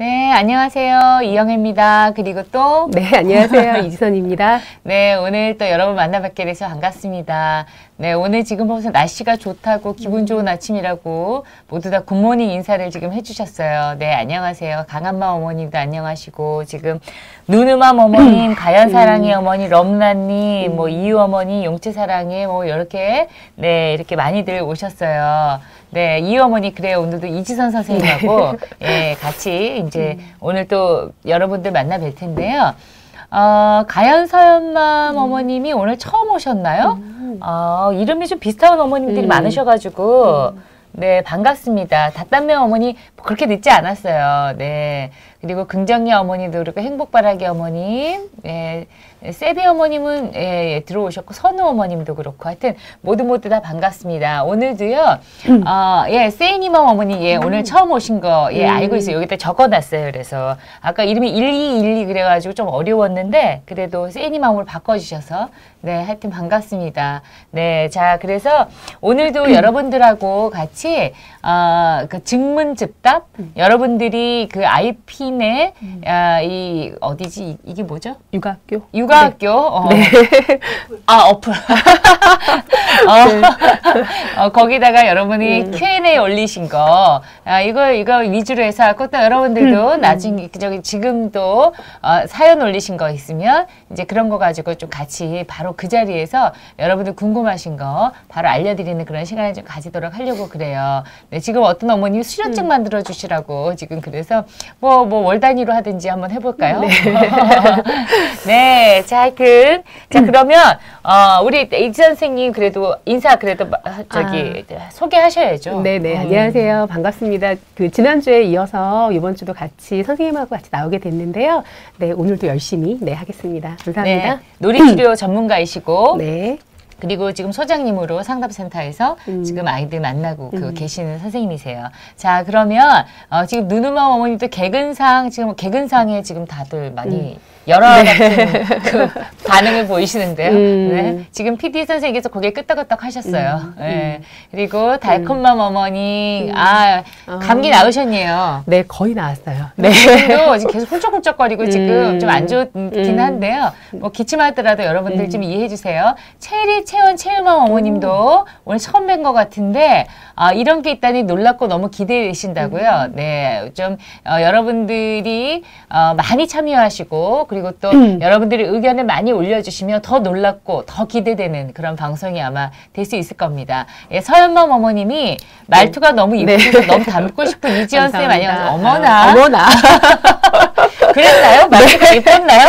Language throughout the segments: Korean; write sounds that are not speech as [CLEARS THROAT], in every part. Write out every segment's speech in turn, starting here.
네, 안녕하세요. 이영애입니다. 그리고 또. 네, 안녕하세요. 이지선입니다. [LAUGHS] 네, 오늘 또 여러분 만나뵙게 돼서 반갑습니다. 네, 오늘 지금 벌써 날씨가 좋다고 기분 좋은 아침이라고 모두 다 굿모닝 인사를 지금 해주셨어요. 네, 안녕하세요. 강한마 어머님도 안녕하시고, 지금 누누맘 어머님, 가연사랑의 어머니, 럼나님, 뭐 이유 어머니, 용채사랑의 뭐 이렇게, 네, 이렇게 많이들 오셨어요. 네, 이 어머니 그래요. 오늘도 이지선 선생님하고 예, 같이 이제 오늘 또 여러분들 만나 뵐 텐데요. 어, 가연서연맘 어머님이 오늘 처음 오셨나요? 어, 이름이 좀 비슷한 어머님들이 음. 많으셔가지고 네, 반갑습니다. 닷담매 어머니 뭐 그렇게 늦지 않았어요. 네. 그리고 긍정의 어머니도 그렇고 행복바라기 어머님, 예, 세비 어머님은 예, 예, 들어오셨고 선우 어머님도 그렇고 하여튼 모두 모두 다 반갑습니다. 오늘도요, 어, 예, 세이니맘 어머니 예, 오늘 처음 오신 거 예, 음. 알고 있어요. 여기다 적어놨어요. 그래서 아까 이름이 1212 그래가지고 좀 어려웠는데 그래도 세이니맘으로 바꿔주셔서 네, 하여튼 반갑습니다. 네, 자 그래서 오늘도 여러분들하고 같이 어, 그 증문 즉답 여러분들이 그아 이핀의 아, 이 어디지? 이- 이게 뭐죠? 육아학교. 육아학교? 어. 아 어플. [LAUGHS] 어, 어, 거기다가 여러분이 Q&A 올리신 거. 아, 이거 이거 위주로 해서 꼭또 여러분들도 나중에 그 저기 지금도 어, 사연 올리신 거 있으면 이제 그런 거 가지고 좀 같이 바로 그 자리에서 여러분들 궁금하신 거 바로 알려드리는 그런 시간을 좀 가지도록 하려고 그래요. 네, 지금 어떤 어머님이 수료증 만들어 주시라고 지금 그래서 뭐뭐 월 단위로 하든지 한번 해볼까요? 네, [LAUGHS] 자, 하여튼. 자, 그러면, 어, 우리 이지 선생님 그래도 인사 그래도 마- 저기 소개하셔야죠. 네네, 음. 안녕하세요. 반갑습니다. 그 지난주에 이어서 이번 주도 같이 선생님하고 같이 나오게 됐는데요. 네, 오늘도 열심히 네, 하겠습니다. 네, 감사합니다. 놀이치료 전문가이시고, 네. 그리고 지금 소장님으로 상담센터에서 음. 지금 아이들 만나고 그 음. 계시는 선생님이세요. 자, 그러면, 어, 지금 누누맘 어머님도 개근상, 지금 개근상에 지금 다들 많이 여러 같은 그 반응을 보이시는데요. 음. 네. 지금 PD 선생님께서 고개 끄덕끄덕 하셨어요. 네. 그리고 달콤맘 어머니, 아, 감기 아. 나으셨네요. 네, 거의 나왔어요. 네. 지금도 지금 계속 훌쩍훌쩍거리고 지금 음. 좀안 좋긴 음. 한데요. 뭐 기침하더라도 여러분들 좀 이해해 주세요. 체리, 채원, 채유맘 어머님도 오늘 처음 뵌 것 같은데 아, 이런 게 있다니 놀랍고 너무 기대되신다고요. 네. 좀 어, 여러분들이 어, 많이 참여하시고 그리고 또 여러분들이 의견을 많이 올려주시면 더 놀랍고 더 기대되는 그런 방송이 아마 될 수 있을 겁니다. 예, 서연맘 어머님이 말투가 너무 이쁘셔서 너무 닮고 싶은 [LAUGHS] 이지연 쌤. 안녕하세요. 어머나. 아, 어머나. [LAUGHS] 그랬나요? 말투가 [LAUGHS] 예뻤나요?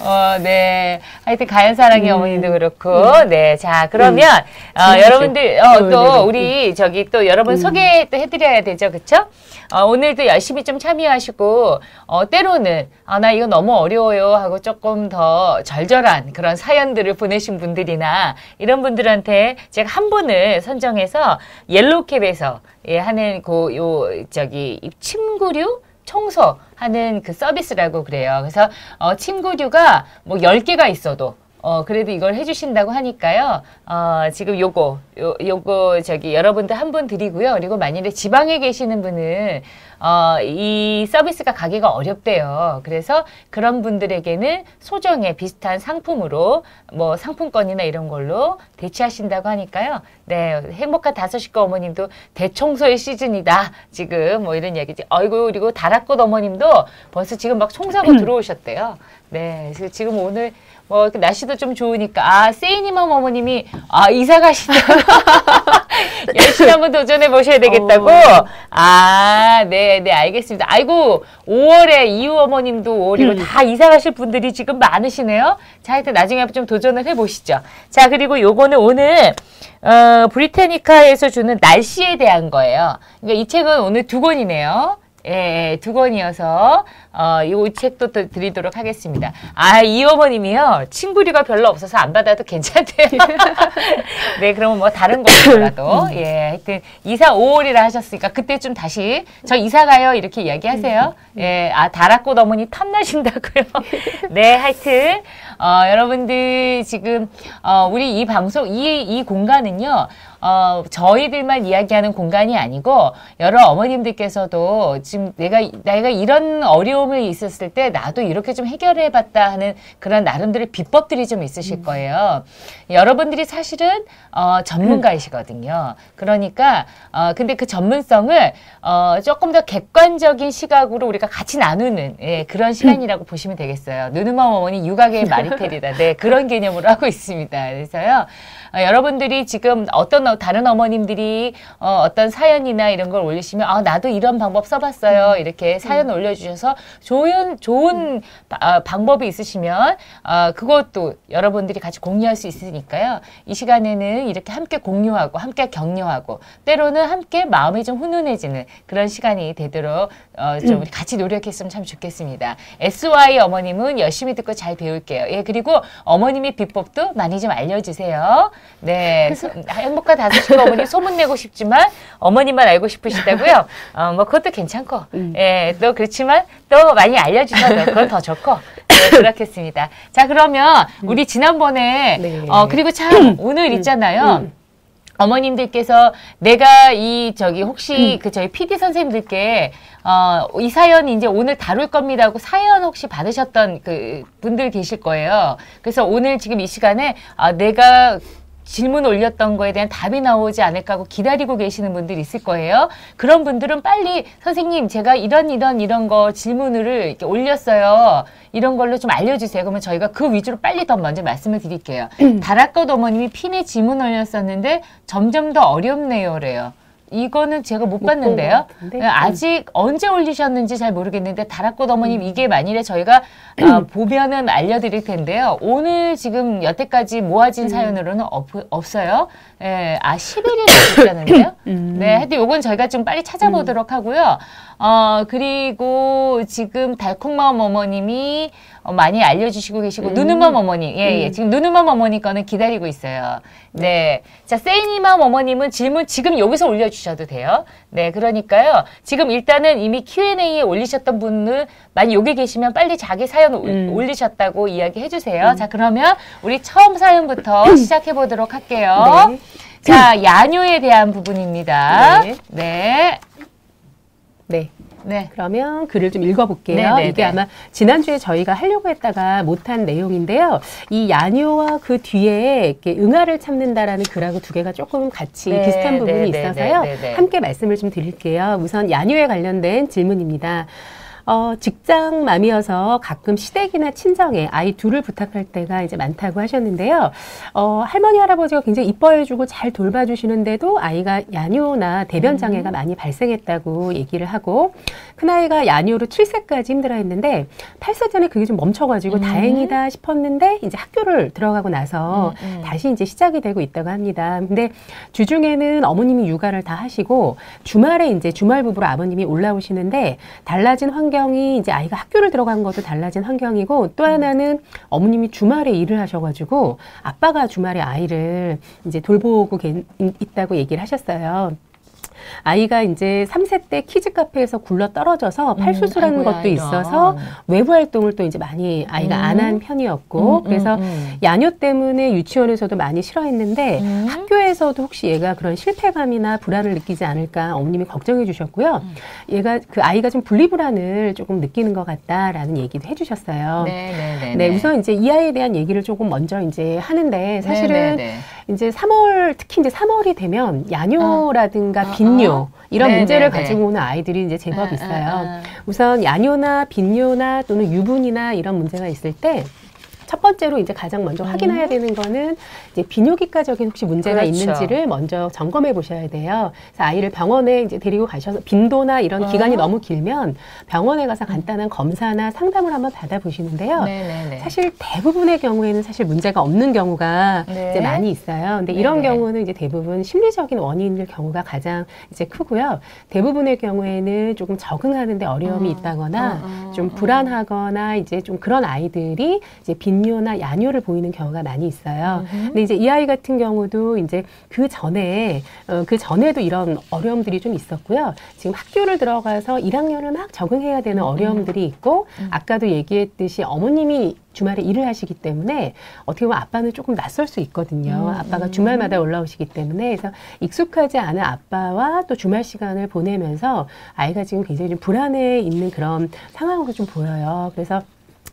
어, 네. 하여튼 가연사랑의 어머니도 그렇고, 네. 자, 그러면, 어, 음. 여러분들, 어, 어, 또. 우리, 저기 또 여러분 소개 또 해드려야 되죠. 그쵸? 어, 오늘도 열심히 좀 참여하시고, 어, 때로는, 아, 나 이거 너무 어려워요 하고 조금 더 절절한 그런 사연들을 보내신 분들이나, 이런 분들한테 제가 한 분을 선정해서 옐로우캡에서, 예, 하는 그, 요, 저기, 이 침구류? 청소하는 그 서비스라고 그래요. 그래서 어, 침구류가 뭐 10개가 있어도 어, 그래도 이걸 해주신다고 하니까요. 어, 지금 요거, 요, 요거, 저기, 여러분들 한 분 드리고요. 그리고 만일에 지방에 계시는 분은, 어, 이 서비스가 가기가 어렵대요. 그래서 그런 분들에게는 소정의 비슷한 상품으로, 뭐, 상품권이나 이런 걸로 대체하신다고 하니까요. 네, 행복한 다섯 식구 어머님도 대청소의 시즌이다. 지금 뭐 이런 얘기지. 아이고, 그리고 다락꽃 어머님도 벌써 지금 막 청소하고 [CLEARS THROAT] 들어오셨대요. 네, 지금 오늘 뭐 이렇게 날씨도 좀 좋으니까 아 세이니맘 어머님이 아 이사 가시다 [LAUGHS] 열심히 한번 도전해 보셔야 되겠다고? 어. 아 네 네 알겠습니다. 아이고 5월에 이후 어머님도 5월이고 다 이사 가실 분들이 지금 많으시네요. 자 하여튼 나중에 한번 좀 도전을 해 보시죠. 자 그리고 요거는 오늘 어 브리테니카에서 주는 날씨에 대한 거예요. 그러니까 이 책은 오늘 두 권이네요 예, 예, 두 권이어서 어, 이 책도 또 드리도록 하겠습니다. 아, 이 어머님이요. 친구류가 별로 없어서 안 받아도 괜찮대요. [LAUGHS] 네, 그러면 뭐 다른 거라도 예, 하여튼 이사 5월이라 하셨으니까 그때쯤 다시 저 이사 가요 이렇게 이야기하세요. 예, 아 다락꽃 어머니 탐나신다고요. [LAUGHS] 네, 하여튼 어, 여러분들 지금 어, 우리 이 방송 이 이 공간은요. 어, 저희들만 이야기하는 공간이 아니고 여러 어머님들께서도 지금 내가 내가 이런 어려움을 있었을 때 나도 이렇게 좀 해결해 봤다 하는 그런 나름대로 비법들이 좀 있으실 거예요. 여러분들이 사실은 어, 전문가이시거든요. 그러니까 어, 근데 그 전문성을 어, 조금 더 객관적인 시각으로 우리가 같이 나누는 예, 그런 시간이라고 보시면 되겠어요. 누누맘 어머니 육아계의 마리텔이다. 네, 그런 개념으로 하고 있습니다. 그래서요. 어, 여러분들이 지금 어떤 어, 다른 어머님들이 어, 어떤 사연이나 이런 걸 올리시면 아 나도 이런 방법 써봤어요 이렇게 사연 올려주셔서 좋은 좋은 바- 아, 방법이 있으시면 아, 그것도 여러분들이 같이 공유할 수 있으니까요 이 시간에는 이렇게 함께 공유하고 함께 격려하고 때로는 함께 마음이 좀 훈훈해지는 그런 시간이 되도록 어, 좀 우리 같이 노력했으면 참 좋겠습니다. SY 어머님은 열심히 듣고 잘 배울게요. 예 그리고 어머님의 비법도 많이 좀 알려주세요. 네, 소- 행복한 다섯 시 어머니 소문 내고 싶지만 어머님만 알고 싶으시다고요. 어, 뭐 그것도 괜찮고, 예, 또 그렇지만 또 많이 알려주셔도 그건 더 좋고. 네, 그렇겠습니다. 자, 그러면 우리 지난번에 네. 어 그리고 참 오늘 있잖아요. 어머님들께서 내가 이 저기 혹시 그 저희 PD 선생님들께 어 이 사연 이제 오늘 다룰 겁니다 하고 사연 혹시 받으셨던 그 분들 계실 거예요. 그래서 오늘 지금 이 시간에 아 내가 질문 올렸던 거에 대한 답이 나오지 않을까 하고 기다리고 계시는 분들이 있을 거예요. 그런 분들은 빨리 선생님 제가 이런 이런 이런 거 질문을 이렇게 올렸어요. 이런 걸로 좀 알려주세요. 그러면 저희가 그 위주로 빨리 더 먼저 말씀을 드릴게요. [CLEARS THROAT] 다락꽃 어머님이 핀에 질문 올렸었는데 점점 더 어렵네요래요. 이거는 제가 못 못 봤는데요. 네, 아직 언제 올리셨는지 잘 모르겠는데 다락꽃 어머님 이게 만일에 저희가 어, 보면은 알려드릴 텐데요. 오늘 지금 여태까지 모아진 사연으로는 없, 없어요. 예, 아 10일이 됐다는데요. [LAUGHS] 네, 하여튼 요건 저희가 좀 빨리 찾아보도록 하고요. 어, 그리고 지금 달콩맘 어머님이 어, 많이 알려주시고 계시고, 누누맘 어머니, 예, 예. 지금 누누맘 어머니 거는 기다리고 있어요. 네. 자, 세이니맘 어머님은 질문 지금 여기서 올려주셔도 돼요. 네, 그러니까요. 지금 일단은 이미 Q&A에 올리셨던 분은 많이 여기 계시면 빨리 자기 사연 올- 음. 올리셨다고 이야기 해 주세요. 자, 그러면 우리 처음 사연부터 [CLEARS THROAT] 시작해 보도록 할게요. 네. 자, 야뇨에 대한 부분입니다. 네. 네. 네. 네. 그러면 글을 좀 읽어볼게요. 네, 네, 이게 네. 아마 지난주에 저희가 하려고 했다가 못한 내용인데요. 이 야뇨와 그 뒤에 이렇게 응아를 참는다라는 글하고 두 개가 조금 같이 네, 비슷한 부분이 네, 네, 있어서요. 네, 네, 네. 함께 말씀을 좀 드릴게요. 우선 야뇨에 관련된 질문입니다. 어, 직장맘이어서 가끔 시댁이나 친정에 아이 둘을 부탁할 때가 이제 많다고 하셨는데요. 어, 할머니, 할아버지가 굉장히 이뻐해주고 잘 돌봐주시는데도 아이가 야뇨나 대변 장애가 많이 발생했다고 얘기를 하고 큰 아이가 야뇨로 7세까지 힘들어 했는데 8세 전에 그게 좀 멈춰가지고 음. 다행이다 싶었는데 이제 학교를 들어가고 나서 음, 음. 다시 이제 시작이 되고 있다고 합니다. 근데 주중에는 어머님이 육아를 다 하시고 주말에 이제 주말 부부로 아버님이 올라오시는데 달라진 환경 이 이제 아이가 학교를 들어간 것도 달라진 환경이고 또 하나는 어머님이 주말에 일을 하셔가지고 아빠가 주말에 아이를 이제 돌보고 계- 있다고 얘기를 하셨어요. 아이가 이제 3세 때 키즈 카페에서 굴러 떨어져서 팔수술하는 아이고야, 것도. 있어서 외부 활동을 또 이제 많이 아이가 음. 안한 편이었고 음, 그래서 음, 음. 야뇨 때문에 유치원에서도 많이 싫어했는데 음. 학교에서도 혹시 얘가 그런 실패감이나 불안을 느끼지 않을까 어머님이 걱정해 주셨고요. 음. 얘가 그 아이가 좀 분리불안을 조금 느끼는 것 같다라는 얘기도 해주셨어요. 네, 네, 네. 네, 우선 이제 이 아이에 대한 얘기를 조금 먼저 이제 하는데 사실은 네, 네, 네. 이제 3월 특히 이제 3월이 되면 야뇨라든가 어, 빈뇨 어. 이런 네, 문제를 네, 네. 가지고 오는 아이들이 이제 제법 아, 있어요. 아, 아. 우선 야뇨나 빈뇨나 또는 유분이나 이런 문제가 있을 때 첫 번째로 이제 가장 먼저 확인해야 되는 거는 이제 비뇨기과적인 혹시 문제가 음. 그렇죠. 있는지를 먼저 점검해 보셔야 돼요. 그래서 아이를 병원에 이제 데리고 가셔서 빈도나 이런 어. 기간이 너무 길면 병원에 가서 간단한 검사나 상담을 한번 받아보시는데요. 네, 네, 네. 사실 대부분의 경우에는 사실 문제가 없는 경우가 네. 이제 많이 있어요. 근데 네, 이런 네. 경우는 이제 대부분 심리적인 원인일 경우가 가장 이제 크고요. 대부분의 경우에는 조금 적응하는데 어려움이 어, 있다거나 어, 어, 좀 어. 불안하거나 이제 좀 그런 아이들이 이제 분뇨나 야뇨를 보이는 경우가 많이 있어요. 근데 이제 이 아이 같은 경우도 이제 그 전에 어, 그 전에도 이런 어려움들이 좀 있었고요. 지금 학교를 들어가서 1학년을 막 적응해야 되는 어려움들이 있고 아까도 얘기했듯이 어머님이 주말에 일을 하시기 때문에 어떻게 보면 아빠는 조금 낯설 수 있거든요. 아빠가 주말마다 올라오시기 때문에 그래서 익숙하지 않은 아빠와 또 주말 시간을 보내면서 아이가 지금 굉장히 좀 불안해 있는 그런 상황으로 좀 보여요. 그래서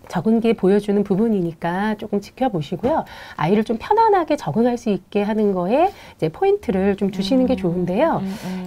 적응기에 보여주는 부분이니까 조금 지켜보시고요. 아이를 좀 편안하게 적응할 수 있게 하는 거에 이제 포인트를 좀 주시는 게 좋은데요.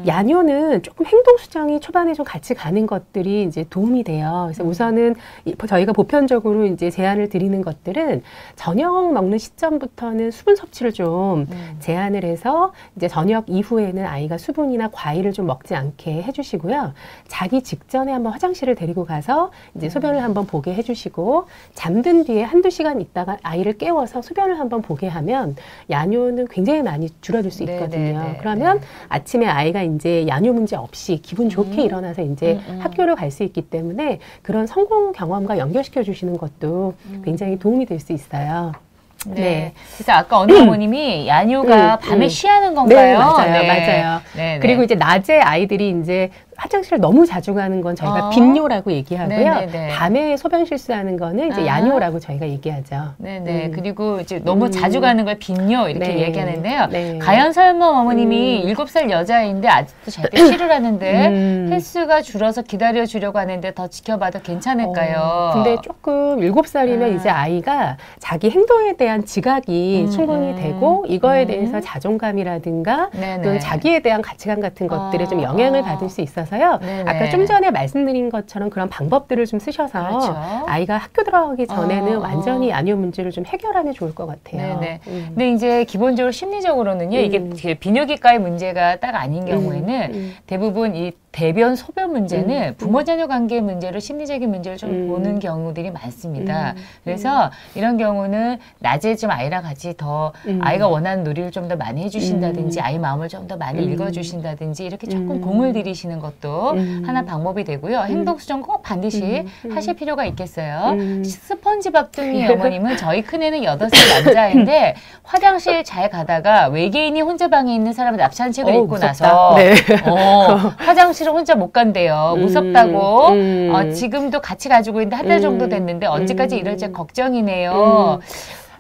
야뇨는 조금 행동 수정이 초반에 좀 같이 가는 것들이 이제 도움이 돼요. 그래서 우선은 이- 저희가 보편적으로 이제 제안을 드리는 것들은 저녁 먹는 시점부터는 수분 섭취를 좀 제한을 해서 이제 저녁 이후에는 아이가 수분이나 과일을 좀 먹지 않게 해주시고요. 자기 직전에 한번 화장실을 데리고 가서 이제 소변을 한번 보게 해주시고 잠든 뒤에 한두 시간 있다가 아이를 깨워서 소변을 한번 보게 하면 야뇨는 굉장히 많이 줄어들 수 네, 있거든요. 네, 네, 그러면 네. 아침에 아이가 이제 야뇨 문제 없이 기분 좋게 일어나서 이제 음, 음. 학교를 갈 수 있기 때문에 그런 성공 경험과 연결시켜 주시는 것도 굉장히 도움이 될 수 있어요. 네. 네. 그래서 아까 어느 어머님이 야뇨가 음, 밤에 음. 쉬하는 건가요? 네, 맞아요, 맞아요. 네, 네. 그리고 이제 낮에 아이들이 이제 화장실을 너무 자주 가는 건 저희가 어. 빈뇨라고 얘기하고요. 네네네. 밤에 소변 실수하는 거는 이제 아. 야뇨라고 저희가 얘기하죠. 네네. 음. 그리고 이제 너무 음. 자주 가는 걸 빈뇨 이렇게 네. 얘기하는데요. 네. 가연 설모 어머님이 음. 일곱 살 여자인데 아직도 잘때 쉬를 하는데 음. 횟수가 줄어서 기다려 주려고 하는데 더 지켜봐도 괜찮을까요? 어, 근데 조금 일곱 살이면 아. 이제 아이가 자기 행동에 대한 지각이 음, 충분히 음. 되고 이거에 음. 대해서 자존감이라든가. 또는 자기에 대한 가치관 같은 것들에 좀 아, 영향을 아. 받을 수 있어서 요. 네네. 아까 좀 전에 말씀드린 것처럼 그런 방법들을 좀 쓰셔서 그렇죠. 아이가 학교 들어가기 전에는 어, 완전히 어. 야뇨 문제를 좀 해결하면 좋을 것 같아요. 네네. 음. 근데 이제 기본적으로 심리적으로는요, 음. 이게 그 비뇨기과의 문제가 딱 아닌 경우에는 음. 대부분 이 대변 소변 문제는 음. 부모 자녀 관계 문제로 심리적인 문제를 좀 음. 보는 경우들이 많습니다. 음. 그래서 이런 경우는 낮에 좀 아이랑 같이 더 음. 아이가 원하는 놀이를 좀 더 많이 해주신다든지 음. 아이 마음을 좀 더 많이 음. 읽어주신다든지 이렇게 조금 음. 공을 들이시는 것도 음. 하나 방법이 되고요. 행동 수정 꼭 반드시 음. 하실 필요가 있겠어요. 음. 스펀지 밥둥이 [LAUGHS] 어머님은 저희 큰애는 여덟 살 남자인데 [LAUGHS] 화장실 잘 가다가 외계인이 혼자 방에 있는 사람을 납치한 책을 어우, 읽고 무섭다. 나서 네. 어, [LAUGHS] 화장실 을 혼자 못 간대요. 음, 무섭다고. 음. 어, 지금도 같이 가지고 있는데 한 달 정도 음, 됐는데 언제까지 음. 이럴지 걱정이네요.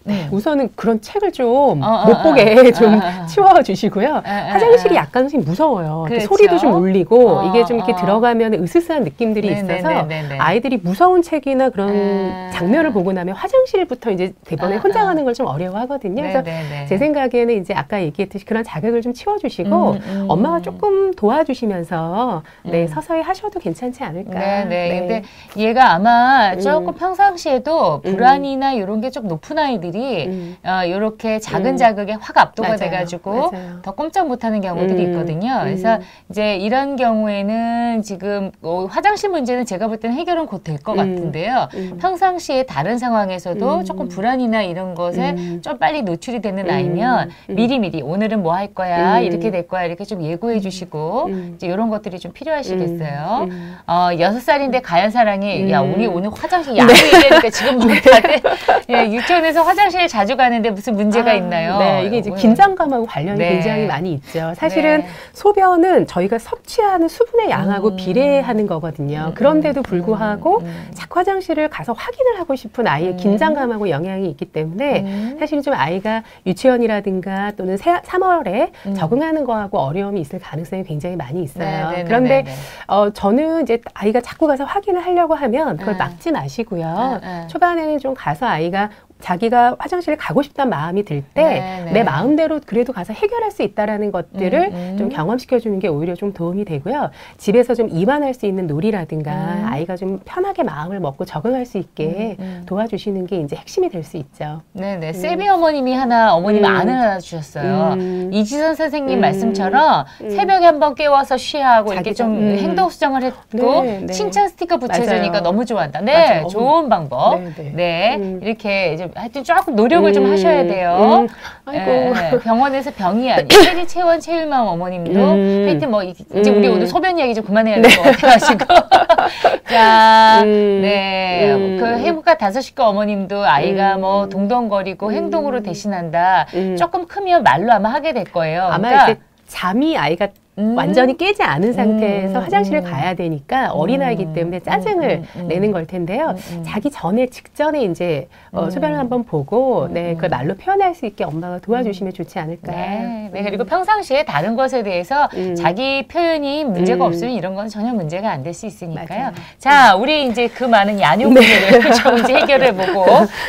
네. 우선은 그런 책을 좀못 어, 어, 보게 어, 좀 어, 어. 치워주시고요. 화장실이 에. 약간 좀 무서워요. 그렇죠. 소리도 좀 울리고 어, 이게 좀 이렇게 어. 들어가면 으스스한 느낌들이 네, 네, 있어서 네, 네, 네. 아이들이 무서운 책이나 그런 아. 장면을 보고 나면 화장실부터 이제 대번에 아, 혼자 아. 가는 걸 좀 어려워하거든요. 그래서 네, 네, 네. 제 생각에는 이제 아까 얘기했듯이 그런 자극을 좀 치워주시고 음, 음. 엄마가 조금 도와주시면서 네 음. 서서히 하셔도 괜찮지 않을까. 네, 네. 근데 얘가 아마 음. 조금 평상시에도 음. 불안이나 이런 게 좀 높은 아이들 이 음. 어, 이렇게 작은 음. 자극에 확 압도가 맞아요. 돼가지고 맞아요. 더 꼼짝 못하는 경우들이 음. 있거든요. 음. 그래서 이제 이런 경우에는 지금 어, 화장실 문제는 제가 볼 때는 해결은 곧 될것 음. 같은데요. 음. 평상시에 다른 상황에서도 음. 조금 불안이나 이런 것에 음. 좀 빨리 노출이 되는 음. 아이면 음. 미리 미리 오늘은 뭐 할 거야 음. 이렇게 될 거야 이렇게 좀 예고해 주시고 음. 이제 이런 것들이 좀 필요하시겠어요. 음. 어, 여섯 살인데 가연 사랑이, 야, 음. 우리 오늘 화장실 야구 얘기하니까 지금 [LAUGHS] 뭐 다들, 예, 유치원에서 화장 실 자주 가는데 무슨 문제가 아, 있나요? 네, 이게 이제 오늘. 긴장감하고 관련이 네. 굉장히 많이 있죠. 사실은 네. 소변은 저희가 섭취하는 수분의 양하고 음. 비례하는 거거든요. 음, 그런데도 음, 불구하고 음, 음. 자꾸 화장실을 가서 확인을 하고 싶은 아이의 음. 긴장감하고 영향이 있기 때문에 음. 사실은 좀 아이가 유치원이라든가 또는 새, 3월에 음. 적응하는 거하고 어려움이 있을 가능성이 굉장히 많이 있어요. 네, 네, 네, 그런데 네, 네. 어, 저는 이제 아이가 자꾸 가서 확인을 하려고 하면 그걸 네. 막지 마시고요. 초반에는 좀 가서 아이가 자기가 화장실에 가고 싶다는 마음이 들때 네, 네. 내 마음대로 그래도 가서 해결할 수 있다라는 것들을 음, 음. 좀 경험시켜 주는 게 오히려 좀 도움이 되고요. 집에서 좀 이완할 수 있는 놀이라든가 음. 아이가 좀 편하게 마음을 먹고 적응할 수 있게 음, 음. 도와주시는 게 이제 핵심이 될 수 있죠. 네네. 세비 어머님이 하나, 어머님이 음. 안을 하나 주셨어요. 음. 이지선 선생님 음. 말씀처럼 음. 새벽에 한번 깨워서 쉬하고 이렇게 좀 음. 행동 수정을 했고 네, 네. 칭찬 스티커 붙여주니까 맞아요. 너무 좋아한다. 네, 맞아요. 좋은 방법. 네, 네, 네. 음. 이렇게 이제 하여튼 조금 노력을 좀 음, 하셔야 돼요. 음, 아이고. 예, 병원에서 병이 아니 체리 [LAUGHS] 체원 체일맘 어머님도 음. 하여튼 뭐 이- 이제 음. 우리 오늘 소변 이야기 좀 그만해야 될것 같아가지고 [LAUGHS] 자, 음. 네, 음. 그 해부가 다섯 식구 어머님도 아이가 음. 뭐 동동거리고 행동으로 대신한다. 음. 조금 크면 말로 아마 하게 될 거예요. 아마 그러니까, 이제 잠이 아이가 음. 완전히 깨지 않은 상태에서 음, 화장실을 음. 가야 되니까 어린아이기 때문에 짜증을 음, 음, 음. 내는 걸 텐데요. 음, 음. 자기 전에 직전에 이제 어, 음. 소변을 한번 보고 네, 음. 그걸 말로 표현할 수 있게 엄마가 도와주시면 좋지 않을까. 네, 네, 그리고 평상시에 다른 것에 대해서 음. 자기 표현이 문제가 음. 없으면 이런 건 전혀 문제가 안 될 수 있으니까요. 맞아요. 자, 우리 이제 그 많은 야뇨 문제를 [LAUGHS] 좀 이제 해결해 보고,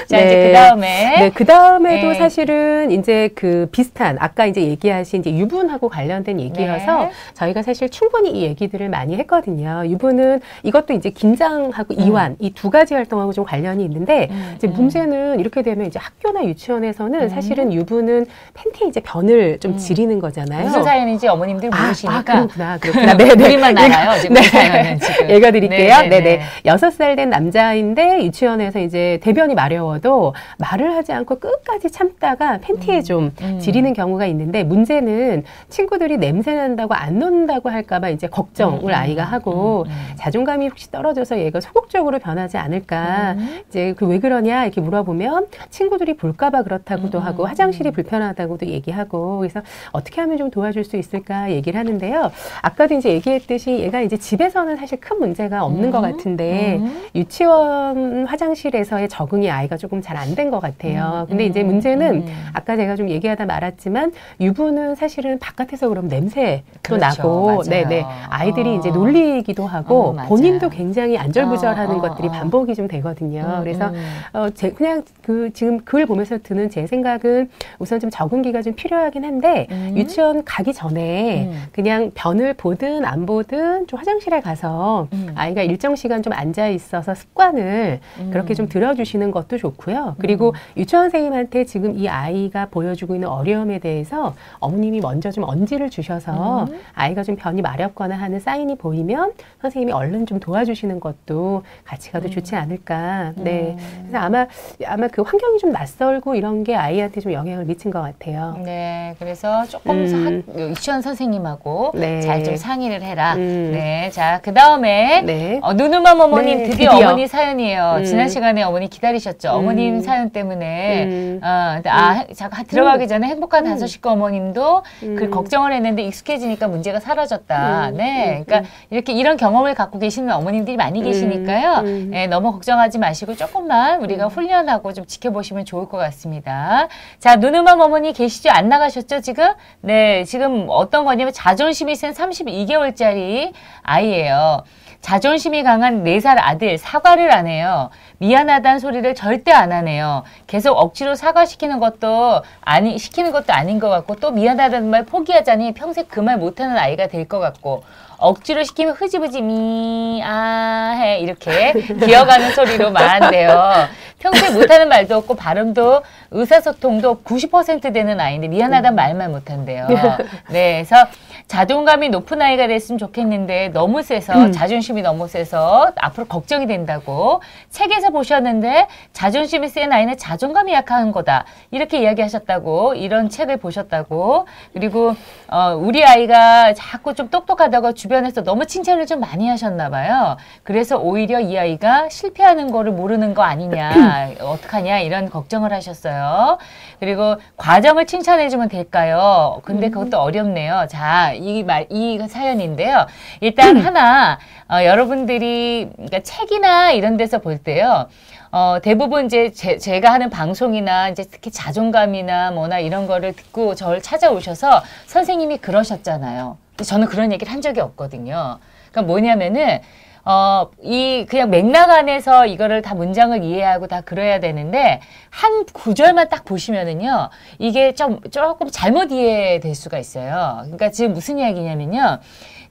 자, 이제 네. 그 다음에. 네, 그 다음에도 네. 사실은 이제 그 비슷한 아까 이제 얘기하신 이제 유분하고 관련된 얘기여서 네. 저희가 사실 충분히 이 얘기들을 많이 했거든요. 유분은 이것도 이제 긴장하고 이완 이 두 가지 활동하고 좀 관련이 있는데 음, 이제 음. 문제는 이렇게 되면 이제 학교나 유치원에서는 음. 사실은 유분은 팬티에 이제 변을 좀 음. 지리는 거잖아요. 무슨 사연인지 어머님들 아, 모르시니까. 아, 그렇구나, 그렇구나. 네, 네. 우리만 알아요, [LAUGHS] 지금 그 사연은 지금. 읽어드릴게요. 네, 네, 네네. 네. 여섯 살 된 남자인데 유치원에서 이제 대변이 마려워도 말을 하지 않고 끝까지 참다가 팬티에 좀 음. 지리는 경우가 있는데 문제는 친구들이 냄새 난다 고 안 논다고 할까봐 이제 걱정을 음, 아이가 하고 음, 음. 자존감이 혹시 떨어져서 얘가 소극적으로 변하지 않을까. 음. 이제 그 왜 그러냐 이렇게 물어보면 친구들이 볼까봐 그렇다고도 음, 하고 음, 화장실이 불편하다고도 얘기하고 그래서 어떻게 하면 좀 도와줄 수 있을까 얘기를 하는데요. 아까도 이제 얘기했듯이 얘가 이제 집에서는 사실 큰 문제가 없는 음, 것 같은데 음. 유치원 화장실에서의 적응이 아이가 조금 잘 안 된 것 같아요. 음, 근데 이제 음, 문제는 음. 아까 제가 좀 얘기하다 말았지만 유부는 사실은 바깥에서 그럼 냄새 도 그렇죠. 나고. 네네 아이들이 어. 이제 놀리기도 하고 어. 본인도 굉장히 안절부절하는 어, 어, 것들이 어. 반복이 좀 되거든요. 음, 그래서 음. 어, 제, 그냥 그 지금 글 보면서 드는 제 생각은 우선 좀 적응기가 좀 필요하긴 한데 음. 유치원 가기 전에 음. 그냥 변을 보든 안 보든 좀 화장실에 가서 음. 아이가 일정 시간 좀 앉아 있어서 습관을 음. 그렇게 좀 들어주시는 것도 좋고요. 그리고 유치원 선생님한테 지금 이 아이가 보여주고 있는 어려움에 대해서 어머님이 먼저 좀 언지를 주셔서 음. 아이가 좀 변이 마렵거나 하는 사인이 보이면 선생님이 얼른 좀 도와주시는 것도 같이 가도 좋지 않을까. 네. 음. 그래서 아마 아마 그 환경이 좀 낯설고 이런 게 아이한테 좀 영향을 미친 것 같아요. 네, 그래서 조금 음. 학- 유치원 선생님하고 네. 잘좀 상의를 해라. 음. 네, 자, 그 다음에 네. 어, 누누맘 어머님 네, 드디어, 드디어. 어머니 사연이에요. 음. 지난 시간에 어머니 기다리셨죠. 음. 어머님 사연 때문에 음. 어, 아, 해- 자, 들어가기 전에 행복한 음. 다섯 식구 어머님도 음. 그 걱정을 했는데 익숙해 지니까 문제가 사라졌다. 음. 네, 음. 그러니까 이렇게 이런 경험을 갖고 계시는 어머님들이 많이 계시니까요. 음. 네, 너무 걱정하지 마시고 조금만 우리가 훈련하고 좀 지켜보시면 좋을 것 같습니다. 자, 누누맘 어머니 계시죠? 안 나가셨죠, 지금? 네, 지금 어떤 거냐면 자존심이 센 32개월짜리 아이예요. 자존심이 강한 4살 아들 사과를 안 해요. 미안하다는 소리를 절대 안 하네요. 계속 억지로 사과시키는 것도 아니 시키는 것도 아닌 것 같고 또 미안하다는 말 포기하자니 평생 그 말 못하는 아이가 될 것 같고 억지로 시키면 흐지부지 미아해 이렇게 기어가는 소리로 말한대요. 평소에 못하는 말도 없고 발음도 의사소통도 90% 되는 아이인데 미안하다는 말만 못한대요. [LAUGHS] 네, 그래서 자존감이 높은 아이가 됐으면 좋겠는데 너무 세서 자존심이 너무 세서 앞으로 걱정이 된다고 책에서 보셨는데 자존심이 센 아이는 자존감이 약한 거다 이렇게 이야기하셨다고 이런 책을 보셨다고 그리고 어, 우리 아이가 자꾸 좀 똑똑하다고 주변 에서 너무 칭찬을 좀 많이 하셨나 봐요. 그래서 오히려 이 아이가 실패하는 거를 모르는 거 아니냐 [CLEARS THROAT] 어떡하냐 이런 걱정을 하셨어요. 그리고 과정을 칭찬해 주면 될까요? 근데 그것도 어렵네요. 자, 이 말, 이 사연인데요. 일단 하나, 어, 여러분들이, 그러니까 책이나 이런 데서 볼 때요. 어, 대부분 이제 제, 제가 하는 방송이나 이제 특히 자존감이나 뭐나 이런 거를 듣고 저를 찾아오셔서 선생님이 그러셨잖아요. 저는 그런 얘기를 한 적이 없거든요. 그러니까 뭐냐면은, 어, 이, 그냥 맥락 안에서 이거를 다 문장을 이해하고 다 그려야 되는데, 한 구절만 딱 보시면은요, 이게 좀, 조금 잘못 이해될 수가 있어요. 그러니까 지금 무슨 이야기냐면요,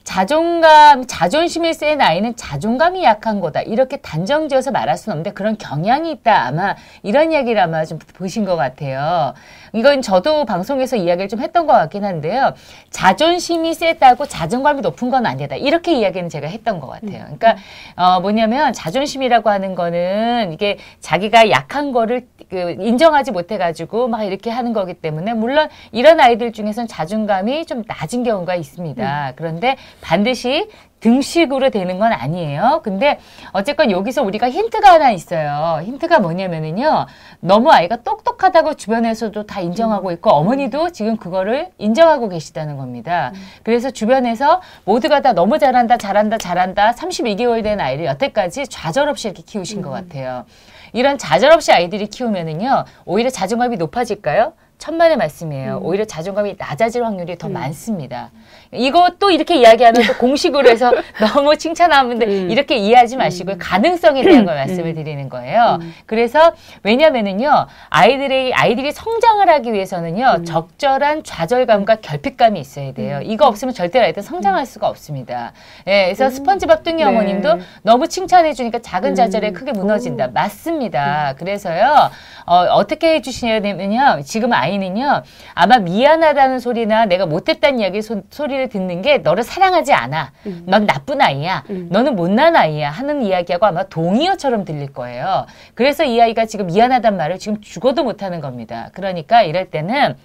자존감, 자존심이 센 아이는 자존감이 약한 거다. 이렇게 단정지어서 말할 수는 없는데 그런 경향이 있다. 아마 이런 이야기를 아마 좀 보신 것 같아요. 이건 저도 방송에서 이야기를 좀 했던 것 같긴 한데요. 자존심이 세다고 자존감이 높은 건 아니다. 이렇게 이야기는 제가 했던 것 같아요. 그러니까 어 뭐냐면 자존심이라고 하는 거는 이게 자기가 약한 거를 그 인정하지 못해가지고 막 이렇게 하는 거기 때문에 물론 이런 아이들 중에서는 자존감이 좀 낮은 경우가 있습니다. 그런데 반드시 등식으로 되는 건 아니에요. 근데 어쨌건 여기서 우리가 힌트가 하나 있어요. 힌트가 뭐냐면은요. 너무 아이가 똑똑하다고 주변에서도 다 인정하고 있고 어머니도 지금 그거를 인정하고 계시다는 겁니다. 그래서 주변에서 모두가 다 너무 잘한다, 잘한다, 잘한다 32개월 된 아이를 여태까지 좌절 없이 이렇게 키우신 것 같아요. 이런 좌절 없이 아이들이 키우면은요. 오히려 자존감이 높아질까요? 천만의 말씀이에요. 오히려 자존감이 낮아질 확률이 더 많습니다. 이것도 이렇게 이야기하면 또 [LAUGHS] 공식으로 해서 너무 칭찬하는데 이렇게 이해하지 마시고요. 가능성에 대한 걸 말씀을 드리는 거예요. 그래서 왜냐면은요. 아이들의 아이들이 성장을 하기 위해서는요. 적절한 좌절감과 결핍감이 있어야 돼요. 이거 없으면 절대로 아이들 성장할 수가 없습니다. 예, 그래서 스펀지밥 뚱이 네. 어머님도 너무 칭찬해 주니까 작은 좌절에 크게 무너진다. 맞습니다. 그래서요. 어, 어떻게 해 주셔야 되면요. 지금 아이는요. 아마 미안하다는 소리나 내가 못했다는 이야기 소, 소리를 듣는 게 너를 사랑하지 않아. 넌 나쁜 아이야. 너는 못난 아이야. 하는 이야기하고 아마 동의어처럼 들릴 거예요. 그래서 이 아이가 지금 미안하단 말을 지금 죽어도 못하는 겁니다. 그러니까 이럴 때는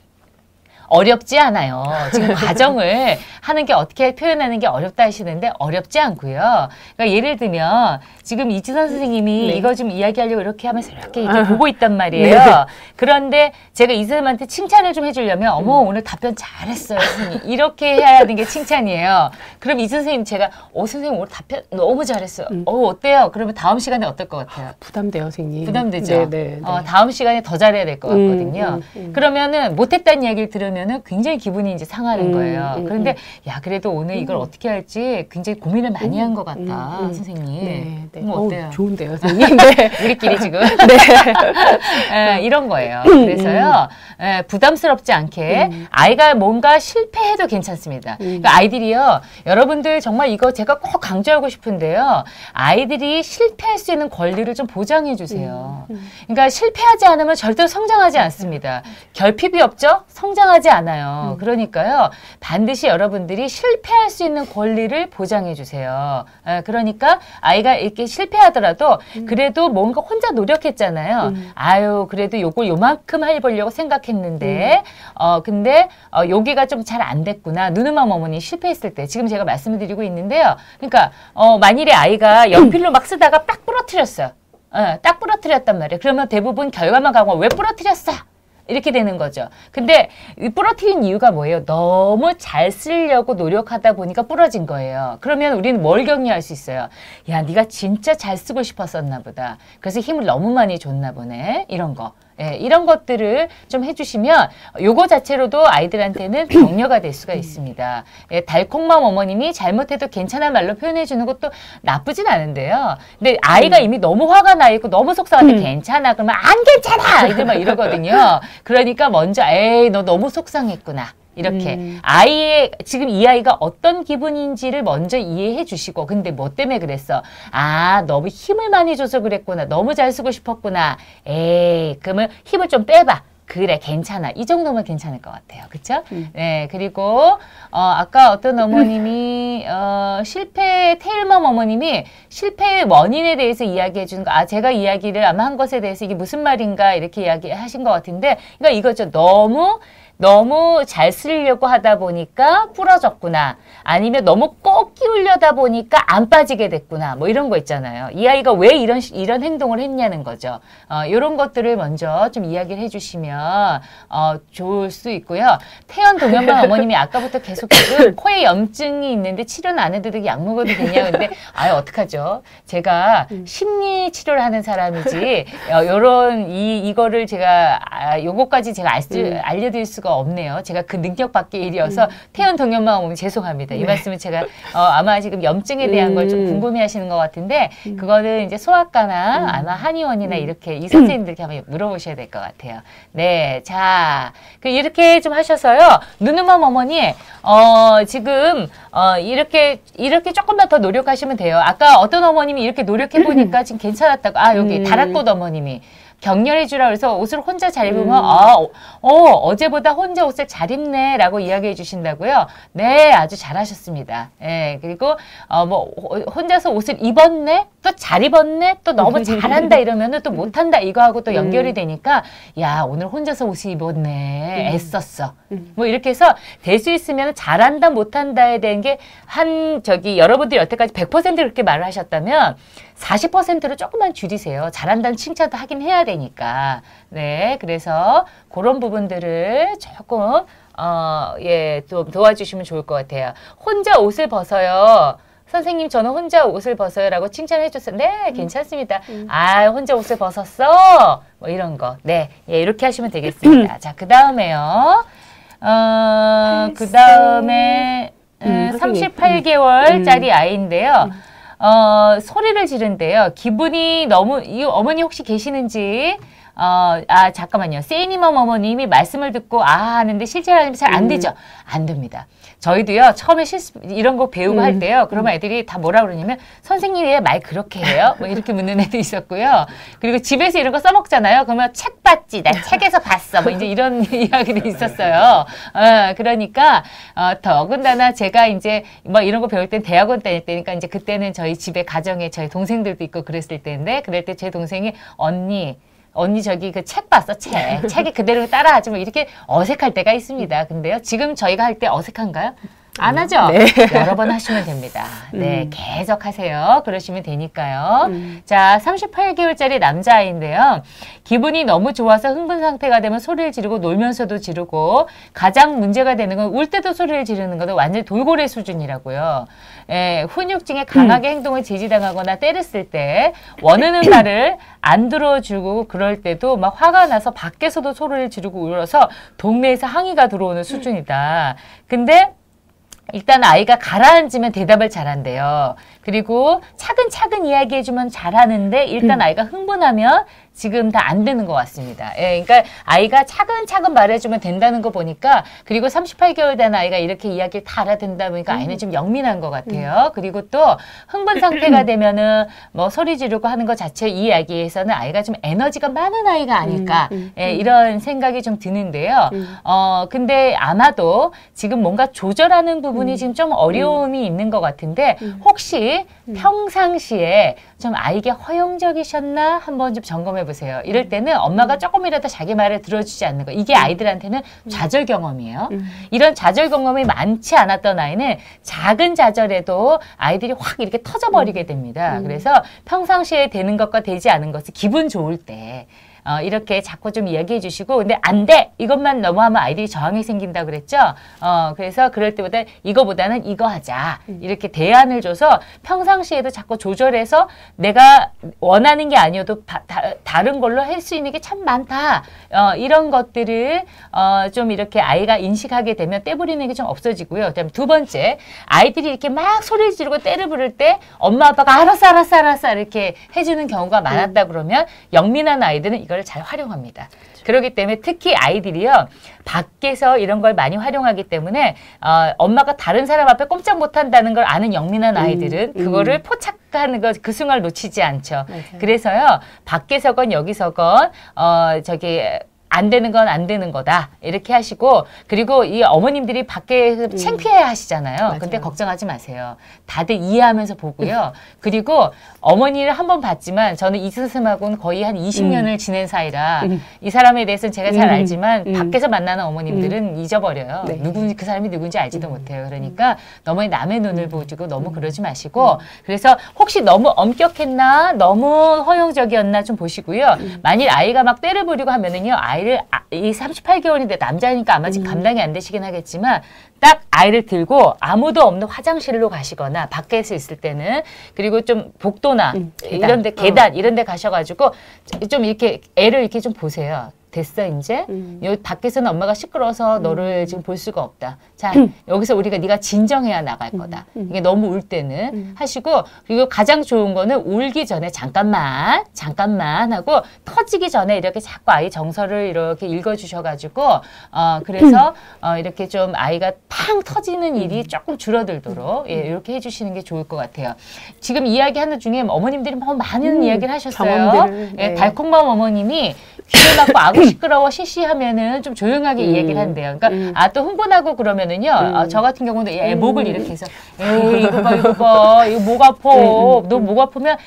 어렵지 않아요. 지금 [LAUGHS] 과정을 하는 게 어떻게 표현하는 게 어렵다 하시는데 어렵지 않고요. 그러니까 예를 들면 지금 이지선 선생님이 네. 이거 좀 이야기하려고 이렇게 하면서 이렇게, 이렇게 보고 있단 말이에요. 네. 그런데 제가 이 선생님한테 칭찬을 좀 해주려면 어머 오늘 답변 잘했어요 선생님 이렇게 해야 하는 게 칭찬이에요. 그럼 이 선생님 제가 어 선생님 오늘 답변 너무 잘했어요. 어 어때요? 그러면 다음 시간에 어떨 것 같아요? 부담돼요, 선생님. 부담되죠. 네, 네, 네. 어, 다음 시간에 더 잘해야 될것 음, 같거든요. 음, 음. 그러면은 못했다는 얘기를 들으면 은 굉장히 기분이 이제 상하는 음, 거예요. 음, 그런데 야 그래도 오늘 이걸 어떻게 할지 굉장히 고민을 많이 한 것 같다, 음, 음. 선생님. 네, 네. 뭐 어때요? 좋은데요, [LAUGHS] 선생님. 네. 우리끼리 지금 [LAUGHS] 네. 예, [LAUGHS] 이런 거예요. 그래서요 예, 부담스럽지 않게 아이가 뭔가 실패해도 괜찮습니다. 그러니까 아이들이요 여러분들 정말 이거 제가 꼭 강조하고 싶은데요 아이들이 실패할 수 있는 권리를 좀 보장해 주세요. 그러니까 실패하지 않으면 절대로 성장하지 않습니다. 결핍이 없죠? 성장하지 않아요. 그러니까요 반드시 여러분들이 실패할 수 있는 권리를 보장해 주세요. 예, 그러니까 아이가 이렇게 실패하더라도 그래도 뭔가 혼자 노력했잖아요. 아유 그래도 요걸 요만큼 해보려고 생각했는데 어 근데 어 여기가 좀 잘 안 됐구나. 누누맘 어머니 실패했을 때 지금 제가 말씀을 드리고 있는데요. 그러니까 어 만일에 아이가 연필로 막 쓰다가 딱 부러뜨렸어요. 어, 딱 부러뜨렸단 말이에요. 그러면 대부분 결과만 가고 왜 부러뜨렸어? 이렇게 되는 거죠. 근데 이 부러뜨린 이유가 뭐예요? 너무 잘 쓰려고 노력하다 보니까 부러진 거예요. 그러면 우리는 뭘 격려할 수 있어요? 야, 네가 진짜 잘 쓰고 싶었었나 보다. 그래서 힘을 너무 많이 줬나 보네. 이런 거. 예, 이런 것들을 좀 해주시면 요거 자체로도 아이들한테는 [CLEARS THROAT] 격려가 될 수가 있습니다. 예, 달콩맘 어머님이 잘못해도 괜찮은 말로 표현해 주는 것도 나쁘진 않은데요. 근데 아이가 이미 너무 화가 나 있고 너무 속상한데 괜찮아 그러면 안 괜찮아 아이들 막 이러거든요. 그러니까 먼저 에이 너 너무 속상했구나. 이렇게 음. 아이의 지금 이 아이가 어떤 기분인지를 먼저 이해해 주시고 근데 뭐 때문에 그랬어? 아 너무 힘을 많이 줘서 그랬구나. 너무 잘 쓰고 싶었구나. 에이 그러면 힘을 좀 빼봐. 그래 괜찮아. 이 정도면 괜찮을 것 같아요. 그쵸? 네 그리고 어 아까 어떤 어머님이 [LAUGHS] 어 실패 테일멈 어머님이 실패의 원인에 대해서 이야기해 주는 거아 제가 이야기를 아마 한 것에 대해서 이게 무슨 말인가 이렇게 이야기하신 것 같은데 그러니까 이거죠 너무 너무 잘 쓰려고 하다 보니까 부러졌구나. 아니면 너무 꼭 끼우려다 보니까 안 빠지게 됐구나. 뭐 이런 거 있잖아요. 이 아이가 왜 이런, 시- 이런 행동을 했냐는 거죠. 어, 이런 것들을 먼저 좀 이야기를 해주시면, 어, 좋을 수 있고요. 태연 동현방 어머님이 아까부터 계속 지금 [LAUGHS] 코에 염증이 있는데 치료는 안 해도 되게 약 먹어도 되냐. 근데, 아유, 어떡하죠. 제가 심리 치료를 하는 사람이지, 어, 요런, 이, 이거를 제가, 아, 요거까지 제가 알 수, 알려드릴 수가 수가 없네요. 제가 그 능력 밖의 일이어서 태연 동연만 오면 죄송합니다. 이 말씀은 제가 어, 아마 지금 염증에 대한 걸좀 음. 궁금해하시는 것 같은데 그거는 이제 소아과나 아마 한의원이나 이렇게 이 선생님들께 한번 물어보셔야 될 것 같아요. 네, 자, 그 이렇게 좀 하셔서요. 누누맘 어머니, 어, 지금 어, 이렇게 이렇게 조금만 더 노력하시면 돼요. 아까 어떤 어머님이 이렇게 노력해 보니까 지금 괜찮았다고. 아 여기 음. 다락꽃 어머님이. 격렬해 주라 그래서 옷을 혼자 잘 입으면 음. 아, 어, 어, 어제보다 혼자 옷을 잘 입네 라고 이야기해 주신다고요. 네, 아주 잘하셨습니다. 예, 그리고 어, 뭐 호- 혼자서 옷을 입었네, 또 잘 입었네, 또 너무 잘한다 [LAUGHS] 이러면은 또 못한다 이거하고 또 연결이 되니까 야 오늘 혼자서 옷을 입었네, 애썼어. 뭐 이렇게 해서 될 수 있으면 잘한다 못한다에 대한 게 한 저기 여러분들이 여태까지 100% 그렇게 말을 하셨다면 40%로 조금만 줄이세요. 잘한다는 칭찬도 하긴 해야 되니까. 네, 그래서 그런 부분들을 조금 어, 예, 좀 도와주시면 좋을 것 같아요. 혼자 옷을 벗어요. 선생님, 저는 혼자 옷을 벗어요라고 칭찬해 줬어요. 네, 괜찮습니다. 아, 혼자 옷을 벗었어? 뭐 이런 거. 네, 예, 이렇게 하시면 되겠습니다. [CLEARS THROAT] 자, 그 다음에요. 어, 그 다음에 음, 선생님. 38개월짜리 아이인데요. 어, 소리를 지른대요. 기분이 너무, 이 어머니 혹시 계시는지, 어, 아, 잠깐만요. 세이니멈 어머님이 말씀을 듣고, 아, 하는데 실제로 하면 잘 안 되죠? 안 됩니다. 저희도요, 처음에 실습, 이런 거 배우고 할 때요, 그러면 애들이 다 뭐라 그러냐면, 선생님이 왜 말 그렇게 해요? 뭐 이렇게 묻는 애도 있었고요. 그리고 집에서 이런 거 써먹잖아요. 그러면 책 봤지? 나 책에서 봤어. 뭐 이제 이런 [LAUGHS] 이야기도 있었어요. 어, 그러니까, 어, 더군다나 제가 이제 뭐 이런 거 배울 땐 대학원 다닐 때니까 이제 그때는 저희 집에 가정에 저희 동생들도 있고 그랬을 때인데, 그럴 때 제 동생이 언니, 언니 저기 그 책 봤어 책 [LAUGHS] 책에 그대로 따라하지 뭐 이렇게 어색할 때가 있습니다. 근데요 지금 저희가 할 때 어색한가요? 안 하죠? 네. 여러 번 하시면 됩니다. 네, 계속 하세요. 그러시면 되니까요. 음. 자, 38개월짜리 남자아이인데요. 기분이 너무 좋아서 흥분 상태가 되면 소리를 지르고 놀면서도 지르고 가장 문제가 되는 건 울 때도 소리를 지르는 것도 완전 돌고래 수준이라고요. 예, 훈육증에 강하게 행동을 제지당하거나 때렸을 때 원하는 [CLEARS THROAT] 말을 안 들어주고 그럴 때도 막 화가 나서 밖에서도 소리를 지르고 울어서 동네에서 항의가 들어오는 수준이다. 근데 일단 아이가 가라앉으면 대답을 잘한대요. 그리고 차근차근 이야기해주면 잘하는데 일단 아이가 흥분하면 지금 다 안 되는 것 같습니다. 예, 그러니까 아이가 차근차근 말해주면 된다는 거 보니까 그리고 38개월 된 아이가 이렇게 이야기를 다 알아듣다 보니까 아이는 좀 영민한 것 같아요. 그리고 또 흥분 상태가 [CLEARS THROAT] 되면은 뭐 소리 지르고 하는 것 자체 이 이야기에서는 아이가 좀 에너지가 많은 아이가 아닐까. 음, 음, 예, 이런 생각이 좀 드는데요. 음. 어, 근데 아마도 지금 뭔가 조절하는 부분이 지금 좀 어려움이 있는 것 같은데 혹시 평상시에 좀 아이게 허용적이셨나? 한번 좀 점검해 보세요. 이럴 때는 엄마가 조금이라도 자기 말을 들어주지 않는 거. 이게 아이들한테는 좌절 경험이에요. 이런 좌절 경험이 많지 않았던 아이는 작은 좌절에도 아이들이 확 이렇게 터져버리게 됩니다. 그래서 평상시에 되는 것과 되지 않은 것을 기분 좋을 때 어, 이렇게 자꾸 좀 이야기해 주시고, 근데 안 돼! 이것만 너무하면 아이들이 저항이 생긴다 그랬죠? 어, 그래서 그럴 때보다 이거보다는 이거 하자. 이렇게 대안을 줘서 평상시에도 자꾸 조절해서 내가 원하는 게 아니어도 바- 다, 른 걸로 할 수 있는 게 참 많다. 어, 이런 것들을 어, 좀 이렇게 아이가 인식하게 되면 떼부리는 게 좀 없어지고요. 그다음에 두 번째, 아이들이 이렇게 막 소리를 지르고 때를 부를 때 엄마 아빠가 알았어, 알았어, 알았어 이렇게 해주는 경우가 많았다 그러면 영민한 아이들은 이걸 잘 활용합니다. 그렇기 때문에 특히 아이들이요 밖에서 이런 걸 많이 활용하기 때문에 어, 엄마가 다른 사람 앞에 꼼짝 못한다는 걸 아는 영민한 아이들은 음. 그거를 포착하는 거그 순간을 놓치지 않죠. 맞아요. 그래서요 밖에서건 여기서건 어 저기 안 되는 건 안 되는 거다 이렇게 하시고 그리고 이 어머님들이 밖에 창피해 하시잖아요. 음. 맞아요. 근데 걱정하지 마세요. 다들 이해하면서 보고요. 그리고 어머니를 한 번 봤지만 저는 이 스승하고는 거의 한 20년을 지낸 사이라 음. 이 사람에 대해서는 제가 잘 음. 알지만 음. 밖에서 만나는 어머님들은 잊어버려요. 네. 음. 누군지 그 사람이 누군지 알지도 못해요. 그러니까 너무 남의 눈을 보고 너무 그러지 마시고 그래서 혹시 너무 엄격했나 너무 허용적이었나 좀 보시고요. 음. 만일 아이가 막 때를 부리고 하면은요 아이 를 아, 이 38개월인데 남자니까 아마 음. 지금 감당이 안 되시긴 하겠지만 딱 아이를 들고 아무도 없는 화장실로 가시거나 밖에서 있을 때는 그리고 좀 복도나 음, 계단. 이런데 어. 계단 이런 데 가셔 가지고 좀 이렇게 애를 이렇게 좀 보세요. 됐어 이제 음. 여기 밖에서는 엄마가 시끄러워서 너를 지금 볼 수가 없다. 자 여기서 우리가 네가 진정해야 나갈 거다. 음. 이게 너무 울 때는 음. 하시고 그리고 가장 좋은 거는 울기 전에 잠깐만 잠깐만 하고 터지기 전에 이렇게 자꾸 아이 정서를 이렇게 읽어주셔가지고 어 그래서 어 이렇게 좀 아이가 팡 터지는 일이 조금 줄어들도록 예 이렇게 해주시는 게 좋을 것 같아요. 지금 이야기하는 중에 어머님들이 뭐 많은 음, 이야기를 하셨어요. 예, 네. 달콤맘 어머님이 귀를 막고 아구 시끄러워 시시하면은 좀 조용하게 음. 이야기를 한대요. 그러니까 음. 아또 흥분하고 그러면은요. 음. 아, 저 같은 경우는 얘 음. 목을 이렇게 해서 에이 이거 봐 이거 봐 이거 목 아파. 음, 너목 아프면 아,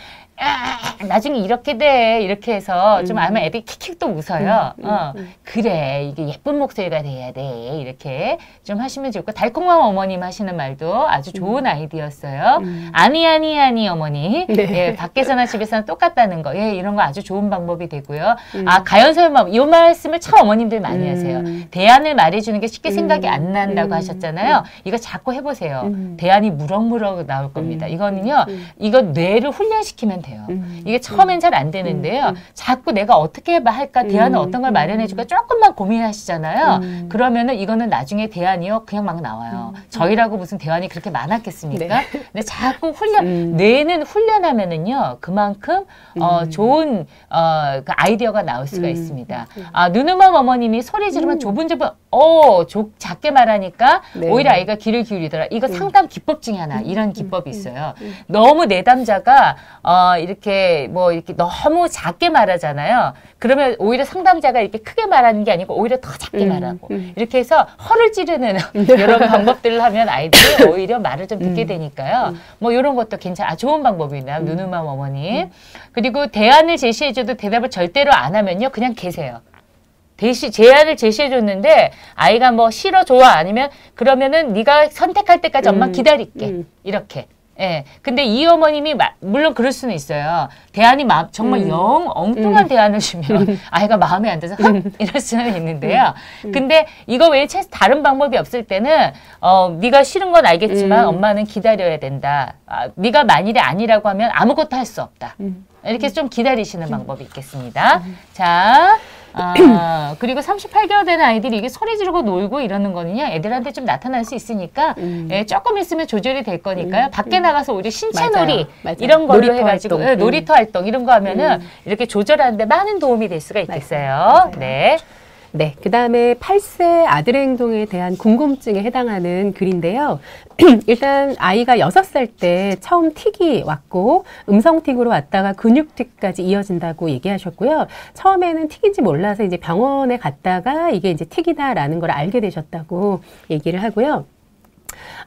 나중에 이렇게 돼 이렇게 해서 좀 음. 아마 애들이 킥킥 또 웃어요. 음, 음, 어, 음. 그래 이게 예쁜 목소리가 돼야 돼 이렇게 좀 하시면 좋고 달콤한 어머님 하시는 말도 아주 좋은 아이디어였어요. 음. 아니 아니 아니 어머니 네. 예, 밖에서나 집에서나 똑같다는 거 예, 이런 거 아주 좋은 방법이 되고요. 음. 아 가연설마 이 말씀을 참 어머님들 많이 음. 하세요. 대안을 말해주는 게 쉽게 음. 생각이 안 난다고 음. 하셨잖아요. 이거 자꾸 해보세요. 음. 대안이 무럭무럭 나올 겁니다. 음. 이거는요, 음. 이거 뇌를 훈련시키면 돼요. 음. 이게 처음엔 잘 안 되는데요. 음. 자꾸 내가 어떻게 할까, 대안을 음. 어떤 걸 마련해줄까 조금만 고민하시잖아요. 음. 그러면은 이거는 나중에 대안이요, 그냥 막 나와요. 저희라고 무슨 대안이 그렇게 많았겠습니까? 근데 자꾸 훈련, 음. 뇌는 훈련하면은요, 그만큼 어, 음. 좋은 어, 그 아이디어가 나올 수가 음. 있습니다. 아, 누누맘 어머님이 소리 지르면 음. 조분조분, 어, 조, 작게 말하니까 네. 오히려 아이가 귀를 기울이더라. 이거 음. 상담 기법 중에 하나, 이런 기법이 있어요. 음. 너무 내담자가, 어, 이렇게 뭐, 이렇게 너무 작게 말하잖아요. 그러면 오히려 상담자가 이렇게 크게 말하는 게 아니고 오히려 더 작게 음. 말하고. 음. 이렇게 해서 허를 찌르는 [LAUGHS] 이런 방법들을 하면 아이들이 [LAUGHS] 오히려 말을 좀 듣게 음. 되니까요. 뭐 이런 것도 괜찮아. 아, 좋은 방법이네요. 음. 누누맘 어머님. 그리고 대안을 제시해줘도 대답을 절대로 안 하면요. 그냥 계세요. 대시 제안을 제시해 줬는데 아이가 뭐 싫어 좋아 아니면 그러면은 네가 선택할 때까지 엄마 음. 기다릴게 음. 이렇게 예. 근데 이 어머님이 마- 물론 그럴 수는 있어요. 대안이 마, 정말 음. 영 엉뚱한 대안을 주면 아이가 마음에 안 들어서 헉 이럴 수는 있는데요. 음. 근데 이거 외에 채 다른 방법이 없을 때는 어 네가 싫은 건 알겠지만 음. 엄마는 기다려야 된다. 아, 네가 만일에 아니라고 하면 아무것도 할 수 없다. 음. 이렇게 좀 기다리시는 방법이 있겠습니다. 자, 아, [CLEARS THROAT] 그리고 38개월 된 아이들이 이게 소리 지르고 놀고 이러는 거는요, 애들한테 좀 나타날 수 있으니까, 음. 예, 조금 있으면 조절이 될 거니까요. 밖에 나가서 오히려 신체 맞아요. 놀이, 맞아요. 이런 걸로 놀이터 해가지고, 활동. 예, 놀이터 활동, 이런 거 하면은 음. 이렇게 조절하는데 많은 도움이 될 수가 있겠어요. 맞아요. 네. 네, 그 다음에 8세 아들의 행동에 대한 궁금증에 해당하는 글인데요. [CLEARS THROAT] 일단 아이가 6살 때 처음 틱이 왔고 음성틱으로 왔다가 근육틱까지 이어진다고 얘기하셨고요. 처음에는 틱인지 몰라서 이제 병원에 갔다가 이게 이제 틱이다라는 걸 알게 되셨다고 얘기를 하고요.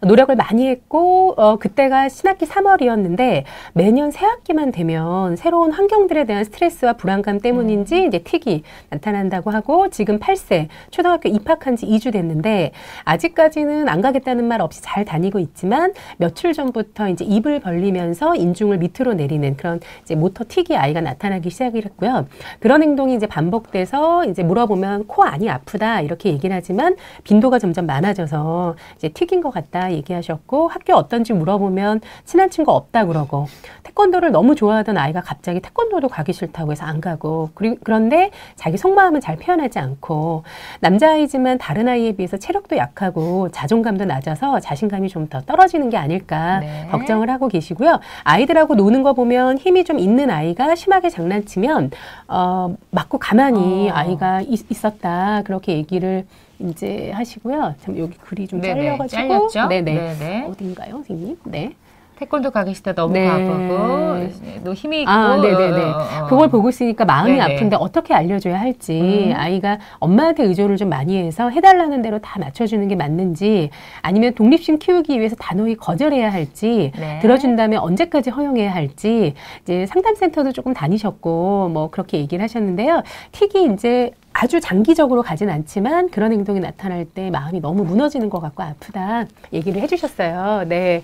노력을 많이 했고 어, 그때가 신학기 3월이었는데 매년 새 학기만 되면 새로운 환경들에 대한 스트레스와 불안감 때문인지 이제 틱이 나타난다고 하고 지금 8세 초등학교 입학한 지 2주 됐는데 아직까지는 안 가겠다는 말 없이 잘 다니고 있지만 며칠 전부터 이제 입을 벌리면서 인중을 밑으로 내리는 그런 이제 모터 틱이 아이가 나타나기 시작을 했고요. 그런 행동이 이제 반복돼서 이제 물어보면 코 안이 아프다 이렇게 얘기를 하지만 빈도가 점점 많아져서 이제 틱인 것 같다 얘기하셨고 학교 어떤지 물어보면 친한 친구 없다 그러고 태권도를 너무 좋아하던 아이가 갑자기 태권도도 가기 싫다고 해서 안 가고 그리, 그런데 자기 속마음은 잘 표현하지 않고 남자아이지만 다른 아이에 비해서 체력도 약하고 자존감도 낮아서 자신감이 좀 더 떨어지는 게 아닐까 네. 걱정을 하고 계시고요. 아이들하고 노는 거 보면 힘이 좀 있는 아이가 심하게 장난치면 어, 맞고 가만히 어. 아이가 있, 있었다 그렇게 얘기를 이제 하시고요. 참 여기 글이 좀 네네. 잘려가지고 잘렸죠? 네네. 네네. 어딘가요, 선생님? 네. 태권도 가기 싫다 너무 네. 바쁘고 너 힘이 있고 아, 네네네. 어, 어, 어. 그걸 보고 있으니까 마음이 네네. 아픈데 어떻게 알려줘야 할지 음. 아이가 엄마한테 의존을 좀 많이 해서 해달라는 대로 다 맞춰주는 게 맞는지 아니면 독립심 키우기 위해서 단호히 거절해야 할지 네. 들어준다면 언제까지 허용해야 할지 이제 상담센터도 조금 다니셨고 뭐 그렇게 얘기를 하셨는데요. 틱이 이제 아주 장기적으로 가진 않지만 그런 행동이 나타날 때 마음이 너무 무너지는 것 같고 아프다 얘기를 해주셨어요. 네.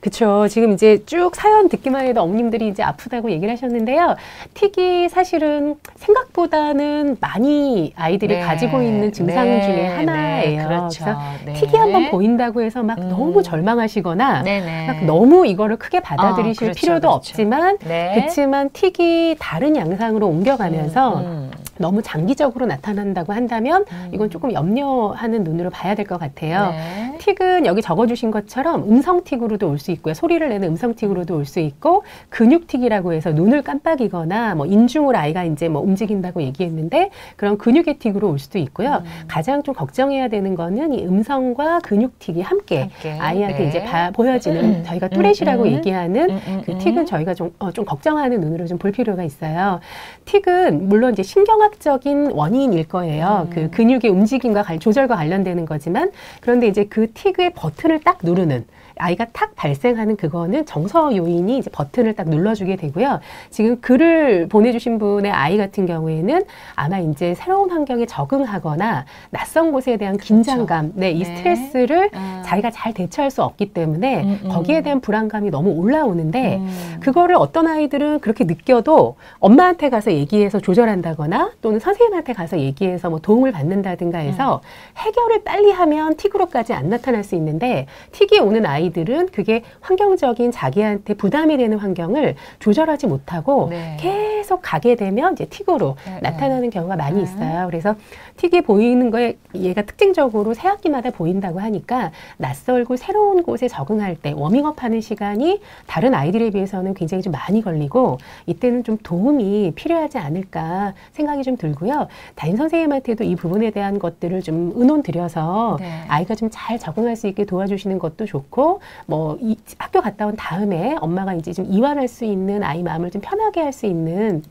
그쵸. 지금 이제 쭉 사연 듣기만 해도 어머님들이 이제 아프다고 얘기를 하셨는데요. 틱이 사실은 생각보다는 많이 아이들이 네. 가지고 있는 증상 네. 중에 하나예요. 네. 그렇죠. 래서 네. 틱이 한번 보인다고 해서 막 음. 너무 절망하시거나. 막 너무 이거를 크게 받아들이실 아, 그렇죠, 필요도 그렇죠. 없지만 네. 그렇지만 틱이 다른 양상으로 옮겨가면서 음, 음. 너무 장기적으로 나타난다고 한다면 음. 이건 조금 염려하는 눈으로 봐야 될 것 같아요. 네. 틱은 여기 적어주신 것처럼 음성 틱으로도 올 수 있고요. 소리를 내는 음성 틱으로도 올 수 있고 근육 틱이라고 해서 눈을 깜빡이거나 뭐 인중을 아이가 이제 뭐 움직인다고 얘기했는데 그런 근육의 틱으로 올 수도 있고요. 음. 가장 좀 걱정해야 되는 거는 이 음성과 근육 틱이 함께, 함께. 아이한테 네. 이제 봐- 보여지는 음. 저희가 뚜렛이라고 음, 음. 얘기하는 그 음. 틱은 저희가 좀, 어, 좀 걱정하는 눈으로 좀 볼 필요가 있어요. 틱은 물론 이제 신경 학적인 원인일 거예요. 음. 그 근육의 움직임과 관- 조절과 관련되는 거지만 그런데 이제 그 틱의 버튼을 딱 누르는 아이가 탁 발생하는 그거는 정서 요인이 이제 버튼을 딱 눌러주게 되고요. 지금 글을 보내주신 분의 아이 같은 경우에는 아마 이제 새로운 환경에 적응하거나 낯선 곳에 대한 긴장감, 네, 이 네. 스트레스를 아. 자기가 잘 대처할 수 없기 때문에 음, 음. 거기에 대한 불안감이 너무 올라오는데 음. 그거를 어떤 아이들은 그렇게 느껴도 엄마한테 가서 얘기해서 조절한다거나 또는 선생님한테 가서 얘기해서 뭐 도움을 받는다든가 해서 음. 해결을 빨리 하면 틱으로까지 안 나타날 수 있는데 틱이 오는 아이 들은 그게 환경적인 자기한테 부담이 되는 환경을 조절하지 못하고 네. 계속 가게 되면 이제 틱으로 네, 나타나는 경우가 많이 네. 있어요. 그래서 틱이 보이는 거에 얘가 특징적으로 새 학기마다 보인다고 하니까 낯설고 새로운 곳에 적응할 때 워밍업 하는 시간이 다른 아이들에 비해서는 굉장히 좀 많이 걸리고 이때는 좀 도움이 필요하지 않을까 생각이 좀 들고요. 담임 선생님한테도 이 부분에 대한 것들을 좀 의논 드려서 네. 아이가 좀 잘 적응할 수 있게 도와주시는 것도 좋고 뭐 이, 학교 갔다 온 다음에 엄마가 이제 좀 이완할 수 있는 아이 마음을 좀 편하게 할 수 있는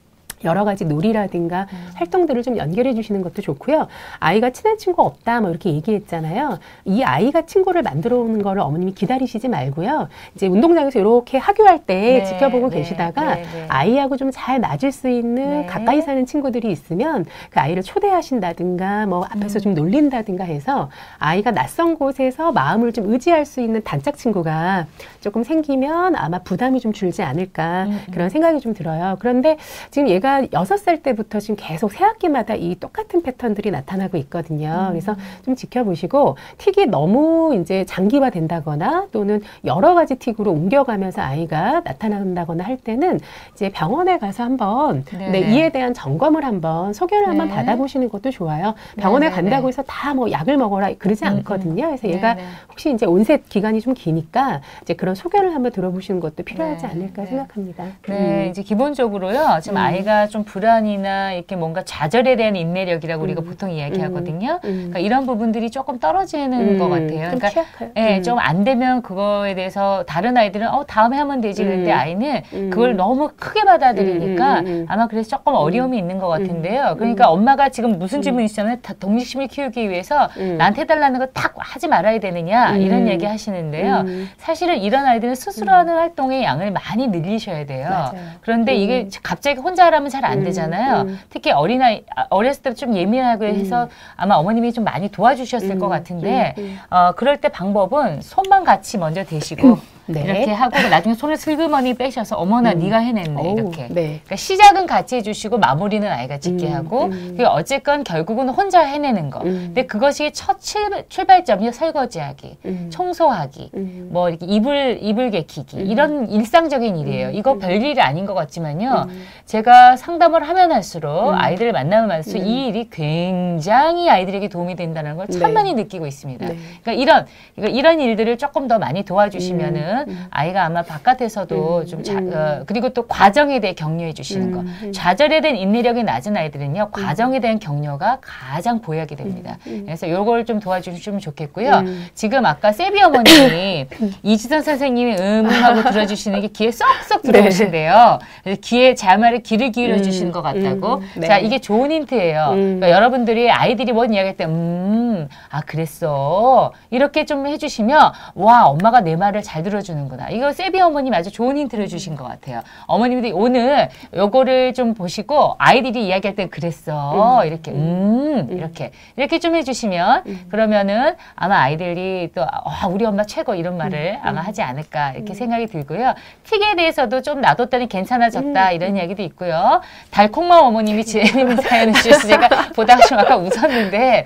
여러 가지 놀이라든가 음. 활동들을 좀 연결해 주시는 것도 좋고요. 아이가 친한 친구 없다 뭐 이렇게 얘기했잖아요. 이 아이가 친구를 만들어 오는 거를 어머님이 기다리시지 말고요. 이제 운동장에서 이렇게 하교할 때 네, 지켜보고 네, 계시다가 네, 네. 아이하고 좀 잘 맞을 수 있는 네. 가까이 사는 친구들이 있으면 그 아이를 초대하신다든가 뭐 앞에서 음. 좀 놀린다든가 해서 아이가 낯선 곳에서 마음을 좀 의지할 수 있는 단짝 친구가 조금 생기면 아마 부담이 좀 줄지 않을까 음, 음. 그런 생각이 좀 들어요. 그런데 지금 얘가 여섯 살 때부터 지금 계속 새 학기마다 이 똑같은 패턴들이 나타나고 있거든요. 음. 그래서 좀 지켜보시고 틱이 너무 이제 장기화 된다거나 또는 여러 가지 틱으로 옮겨가면서 아이가 나타난다거나 할 때는 이제 병원에 가서 한번 네네. 네, 이에 대한 점검을 한번 소견을 한번 네. 받아보시는 것도 좋아요. 병원에 네네네. 간다고 해서 다 뭐 약을 먹어라 그러지 음, 않거든요. 그래서 얘가 네네. 혹시 이제 온셋 기간이 좀 기니까 이제 그런 소견을 한번 들어보시는 것도 필요하지 네, 않을까 네. 생각합니다. 네, 음. 이제 기본적으로요. 지금 음. 아이가 좀 불안이나 이렇게 뭔가 좌절에 대한 인내력이라고 우리가 음. 보통 이야기하거든요. 음. 그러니까 이런 부분들이 조금 떨어지는 음, 것 같아요. 좀 그러니까 취약해요. 예, 음. 좀안 되면 그거에 대해서 다른 아이들은 어 다음에 하면 되지 그런데 음. 아이는 음. 그걸 너무 크게 받아들이니까 음, 음, 음. 아마 그래서 조금 어려움이 있는 것 같은데요. 음. 그러니까 엄마가 지금 무슨 질문이 있으면 다 동식심을 키우기 위해서 음. 나한테 해달라는 거딱 하지 말아야 되느냐 이런 음. 얘기 하시는데요. 음. 사실은 이런 아이들은 스스로 하는 활동의 양을 많이 늘리셔야 돼요. 맞아요. 그런데 음. 이게 갑자기 혼자 하라면 잘안 음, 되잖아요. 음. 특히 어린아이, 아, 어렸을 때 좀 예민하고 해서 아마 어머님이 좀 많이 도와주셨을 음, 것 같은데, 음, 음. 어, 그럴 때 방법은 손만 같이 먼저 대시고, [LAUGHS] 네. 이렇게 하고 나중에 손을 슬그머니 빼셔서 어머나 음. 네가 해냈네 어우, 이렇게. 네. 그러니까 시작은 같이 해주시고 마무리는 아이가 짓게 음, 하고 음. 그게 어쨌건 결국은 혼자 해내는 거. 음. 근데 그것이 첫 출, 출발 점이 설거지하기, 음. 청소하기, 음. 뭐 이렇게 이불 이불 개키기 음. 이런 일상적인 일이에요. 음. 이거 음. 별일이 아닌 것 같지만요. 음. 제가 상담을 하면 할수록 음. 아이들을 만나면 할수록 음. 이 일이 굉장히 아이들에게 도움이 된다는 걸참 네. 많이 느끼고 있습니다. 네. 그러니까 이런 이거 이런 일들을 조금 더 많이 도와주시면은 음. 음. 아이가 아마 바깥에서도 음. 좀 자, 음. 어, 그리고 또 과정에 대해 격려해 주시는 거. 음. 음. 좌절에 대한 인내력이 낮은 아이들은요 과정에 대한 격려가 가장 보약이 됩니다. 음. 그래서 요걸 좀 도와주시면 좋겠고요. 음. 지금 아까 세비 어머님이 [COUGHS] 이지선 선생님이 음 하고 들어주시는 게 귀에 쏙쏙 네. 들어오신대요. 그래서 귀에 제 말을 귀를 기울여 음. 주시는 것 같다고. 음. 네. 자, 이게 좋은 힌트예요. 음. 그러니까 여러분들이 아이들이 뭔 이야기 할 때, 음, 아, 그랬어. 이렇게 좀 해주시면, 와, 엄마가 내 말을 잘 들어 주는구나. 이거 세비 어머님 아주 좋은 힌트를 주신 것 같아요. 어머님들이 오늘 요거를 좀 보시고 아이들이 이야기할 때 그랬어. 음. 이렇게, 음, 이렇게. 이렇게 좀 해주시면, 그러면은 아마 아이들이 또, 아, 우리 엄마 최고 이런 말을 아마 하지 않을까 이렇게 생각이 들고요. 틱에 대해서도 좀 놔뒀더니 괜찮아졌다 이런 이야기도 있고요. 달콩맘 어머님이 지혜님 [LAUGHS] 사연을 주셔서 제가 보다가 좀 아까 웃었는데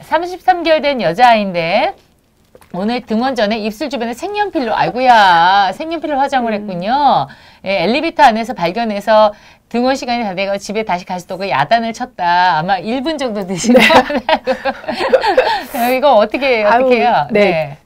33개월 된 여자아이인데 오늘 등원 전에 입술 주변에 색연필로 아이고야 색연필로 화장을 했군요. 예, 엘리베이터 안에서 발견해서 등원 시간이 다 돼가 집에 다시 가시도록 야단을 쳤다. 아마 1분 정도 드신 네. 거 [LAUGHS] 이거 어떻게 어떻게 해요? 네. 네.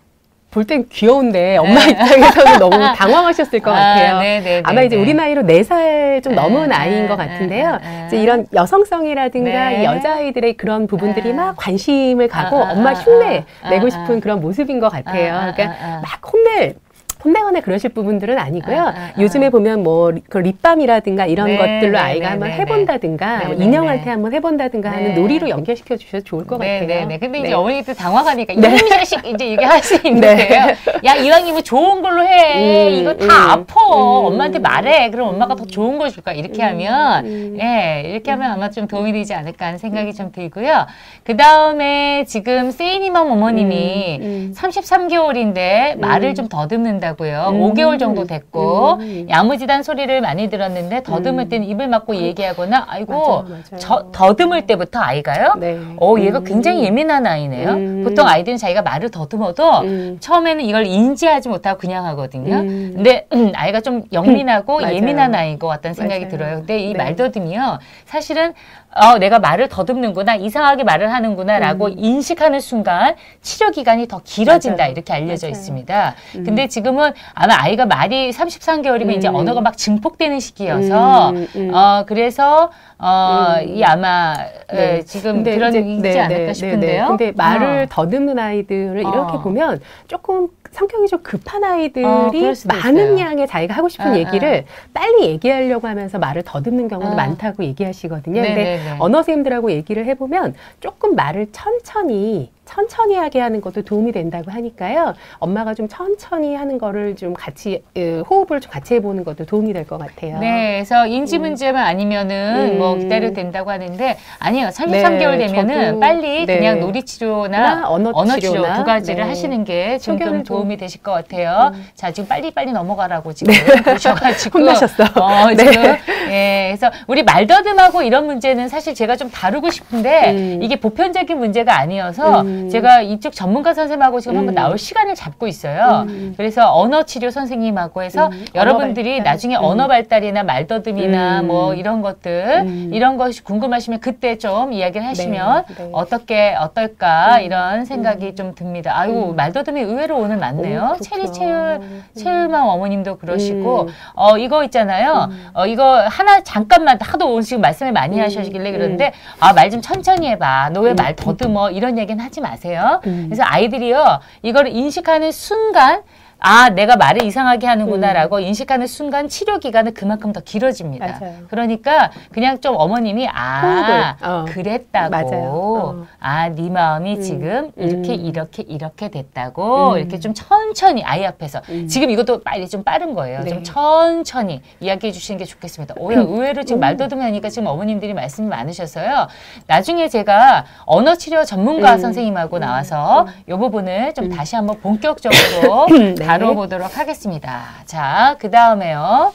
볼 땐 귀여운데 엄마 네. [LAUGHS] 입장에서는 너무 당황하셨을 것 아, 같아요. 아, 아마 이제 우리 나이로 4살 좀 넘은 네, 아이인 것 같은데요. 이제 이런 여성성이라든가 네. 여자아이들의 그런 부분들이 막 관심을 가고 아, 아, 엄마 흉내 내고 싶은 그런 모습인 것 같아요. 그러니까 막 혼낼 혼내거나 그러실 부분들은 아니고요. 아, 아, 아. 요즘에 보면 뭐 그 립밤이라든가 이런 네, 것들로 네, 아이가 네, 한번 네, 해본다든가 네, 뭐 인형할 때 한번 해본다든가 하는 놀이로 연결시켜 주셔도 좋을 것 같아요. 네, 네. 근데 이제 어머니들 당황하니까 이놈 자식 이제 이게 할 수 [LAUGHS] 있는데요. 야 이왕이면 좋은 걸로 해. 음, 이거 다 음, 아파. 음, 엄마한테 말해. 그럼 엄마가 더 좋은 걸 줄까? 이렇게 음, 하면 음. 예 이렇게 하면 아마 좀 도움이 되지 않을까 하는 생각이 좀 들고요. 그 다음에 지금 세이니맘 어머님이 33개월인데 말을 좀 더듬는다. 있더라고요. 음. 5개월 정도 됐고 음. 야무지단 소리를 많이 들었는데 더듬을 음. 때는 입을 막고 얘기하거나 아이고 맞아요, 맞아요. 저, 더듬을 때부터 아이가요. 네. 어 얘가 음. 굉장히 예민한 아이네요. 음. 보통 아이들은 자기가 말을 더듬어도 음. 처음에는 이걸 인지하지 못하고 그냥 하거든요. 근데 아이가 좀 영민하고 [LAUGHS] 예민한 아이인 것 같다는 생각이 맞아요. 들어요. 근데 이 네. 말더듬이요 사실은 어, 내가 말을 더듬는구나, 이상하게 말을 하는구나라고 음. 인식하는 순간 치료 기간이 더 길어진다 맞아요. 이렇게 알려져 맞아요. 있습니다. 음. 근데 지금은 아마 아이가 말이 33개월이면 음. 이제 언어가 막 증폭되는 시기여서 음, 음. 어 그래서 어, 음. 이 아마 네. 지금 그런 이제, 있지 네, 않을까 네, 네, 싶은데요. 네, 근데 말을 어. 더듬는 아이들을 이렇게 어. 보면 조금 성격이 좀 급한 아이들이 어, 많은 있어요. 양의 자기가 하고 싶은 아, 얘기를 아. 빨리 얘기하려고 하면서 말을 더듬는 경우도 아. 많다고 얘기하시거든요. 네네네. 근데. 언어 선생님들하고 얘기를 해보면 조금 말을 천천히 천천히 하게 하는 것도 도움이 된다고 하니까요. 엄마가 좀 천천히 하는 거를 좀 같이 호흡을 좀 같이 해보는 것도 도움이 될 것 같아요. 네, 그래서 인지 음. 문제만 아니면은 음. 뭐 기다려도 된다고 하는데 아니요, 33개월 네, 되면은 빨리 네. 그냥 놀이 치료나 언어, 언어 치료 두 가지를 네. 하시는 게좀 도움이 되실 것 같아요. 음. 자, 지금 빨리 빨리 넘어가라고 지금 [LAUGHS] 보셔가지고 혼나셨어. 어, [LAUGHS] 네. 지금 예, 그래서 우리 말더듬하고 이런 문제는 사실 제가 좀 다루고 싶은데 음. 이게 보편적인 문제가 아니어서. 음. 음. 제가 이쪽 전문가 선생님하고 지금 음. 한번 나올 시간을 잡고 있어요. 음. 그래서 언어 치료 선생님하고 해서 음. 여러분들이 나중에 음. 언어 발달이나 말더듬이나 뭐 이런 것들 이런 것이 궁금하시면 그때 좀 이야기를 하시면 네. 네. 어떻게 어떨까 이런 생각이 좀 듭니다. 아유 말더듬이 의외로 오늘 많네요. 체리 체율 체율맘 어머님도 그러시고 어 이거 있잖아요. 어 이거 하나 잠깐만 하도 오늘 지금 말씀을 많이 하시길래 그러는데 아 말 좀 천천히 해봐. 너 왜 말 더듬어? 이런 얘기는 하지 마세요. 음. 그래서 아이들이요, 이걸 인식하는 순간 아, 내가 말을 이상하게 하는구나라고 음. 인식하는 순간 치료 기간은 그만큼 더 길어집니다. 맞아요. 그러니까 그냥 좀 어머님이 아, 어. 그랬다고. 어. 아, 네 마음이 음. 지금 이렇게 음. 이렇게 이렇게 됐다고 음. 이렇게 좀 천천히 아이 앞에서 음. 지금 이것도 빨리 좀 빠른 거예요. 네. 좀 천천히 이야기해 주시는 게 좋겠습니다. 오야 의외로 지금 말도듬하니까 지금 어머님들이 말씀이 많으셔서요. 나중에 제가 언어 치료 전문가 선생님하고 나와서 이 부분을 좀 다시 한번 본격적으로 [COUGHS] 네. 다뤄보도록 하겠습니다. 자, 그 다음에요.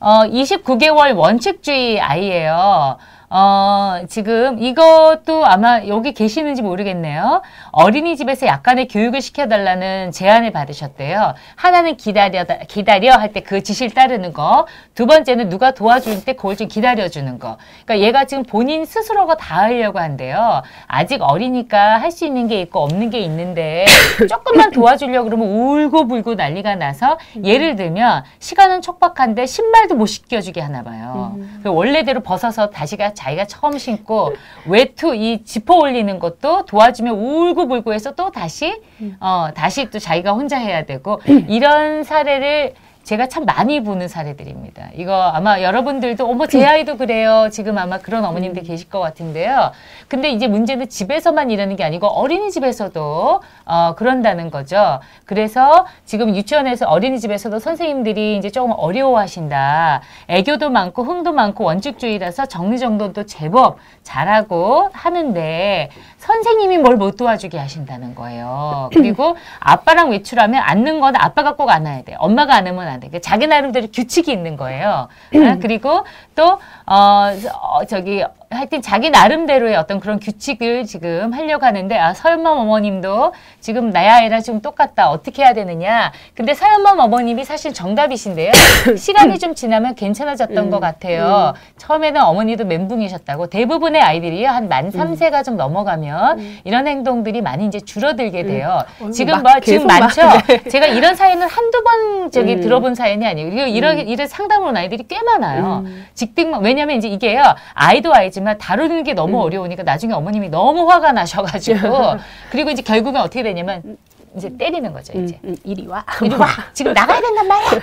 어, 29개월 원칙주의 아이예요. 어, 지금 이것도 아마 여기 계시는지 모르겠네요. 어린이집에서 약간의 교육을 시켜달라는 제안을 받으셨대요. 하나는 기다려, 기다려 할 때 그 지시를 따르는 거. 두 번째는 누가 도와줄 때 그걸 좀 기다려주는 거. 그러니까 얘가 지금 본인 스스로가 다 하려고 한대요. 아직 어리니까 할 수 있는 게 있고 없는 게 있는데 [COUGHS] 조금만 도와주려고 그러면 울고불고 난리가 나서 예를 들면 시간은 촉박한데 신발도 못 시켜주게 하나 봐요. 음. 원래대로 벗어서 다시가 자기가 처음 신고 외투 이 지퍼 올리는 것도 도와주면 울고불고 해서 또 다시 음. 어 다시 또 자기가 혼자 해야 되고 [CLEARS THROAT] 이런 사례를 제가 참 많이 보는 사례들입니다. 이거 아마 여러분들도 어머 제 아이도 그래요. 지금 아마 그런 어머님들 계실 것 같은데요. 근데 이제 문제는 집에서만 이러는 게 아니고 어린이집에서도 어, 그런다는 거죠. 그래서 지금 유치원에서 어린이집에서도 선생님들이 이제 조금 어려워하신다. 애교도 많고 흥도 많고 원칙주의라서 정리정돈도 제법 잘하고 하는데 선생님이 뭘 못 도와주게 하신다는 거예요. 그리고 아빠랑 외출하면 앉는 건 아빠가 꼭 안아야 돼. 엄마가 안으면 안 돼. 그러니까 자기 나름대로 규칙이 있는 거예요. [CLEARS THROAT] 아, 그리고 또, 어, 어, 저기, 하여튼 자기 나름대로의 어떤 그런 규칙을 지금 하려고 하는데 아 서연맘 어머님도 지금 나야 아이랑 지금 똑같다 어떻게 해야 되느냐. 근데 서연맘 어머님이 사실 정답이신데요. [COUGHS] 시간이 좀 지나면 괜찮아졌던 음. 것 같아요. 처음에는 어머니도 멘붕이셨다고 대부분의 아이들이 한 만 삼세가좀 넘어가면 이런 행동들이 많이 이제 줄어들게 돼요. 어이구, 지금 막뭐 지금 많죠? [LAUGHS] 네. 제가 이런 사연은 한두 번 저기 음. 들어본 사연이 아니에요. 이거 이런 이런 상담을 온 아이들이 꽤 많아요. 음. 직딩만 왜냐 면 이제 이게요 아이도 아이지만 다루는 게 너무 음. 어려우니까 나중에 어머님이 너무 화가 나셔가지고 [LAUGHS] 그리고 이제 결국엔 어떻게 되냐면 이제 때리는 거죠 음, 이제. 음, 이리 와. [LAUGHS] 이리 와. [LAUGHS] 지금 나가야 된단 말이야.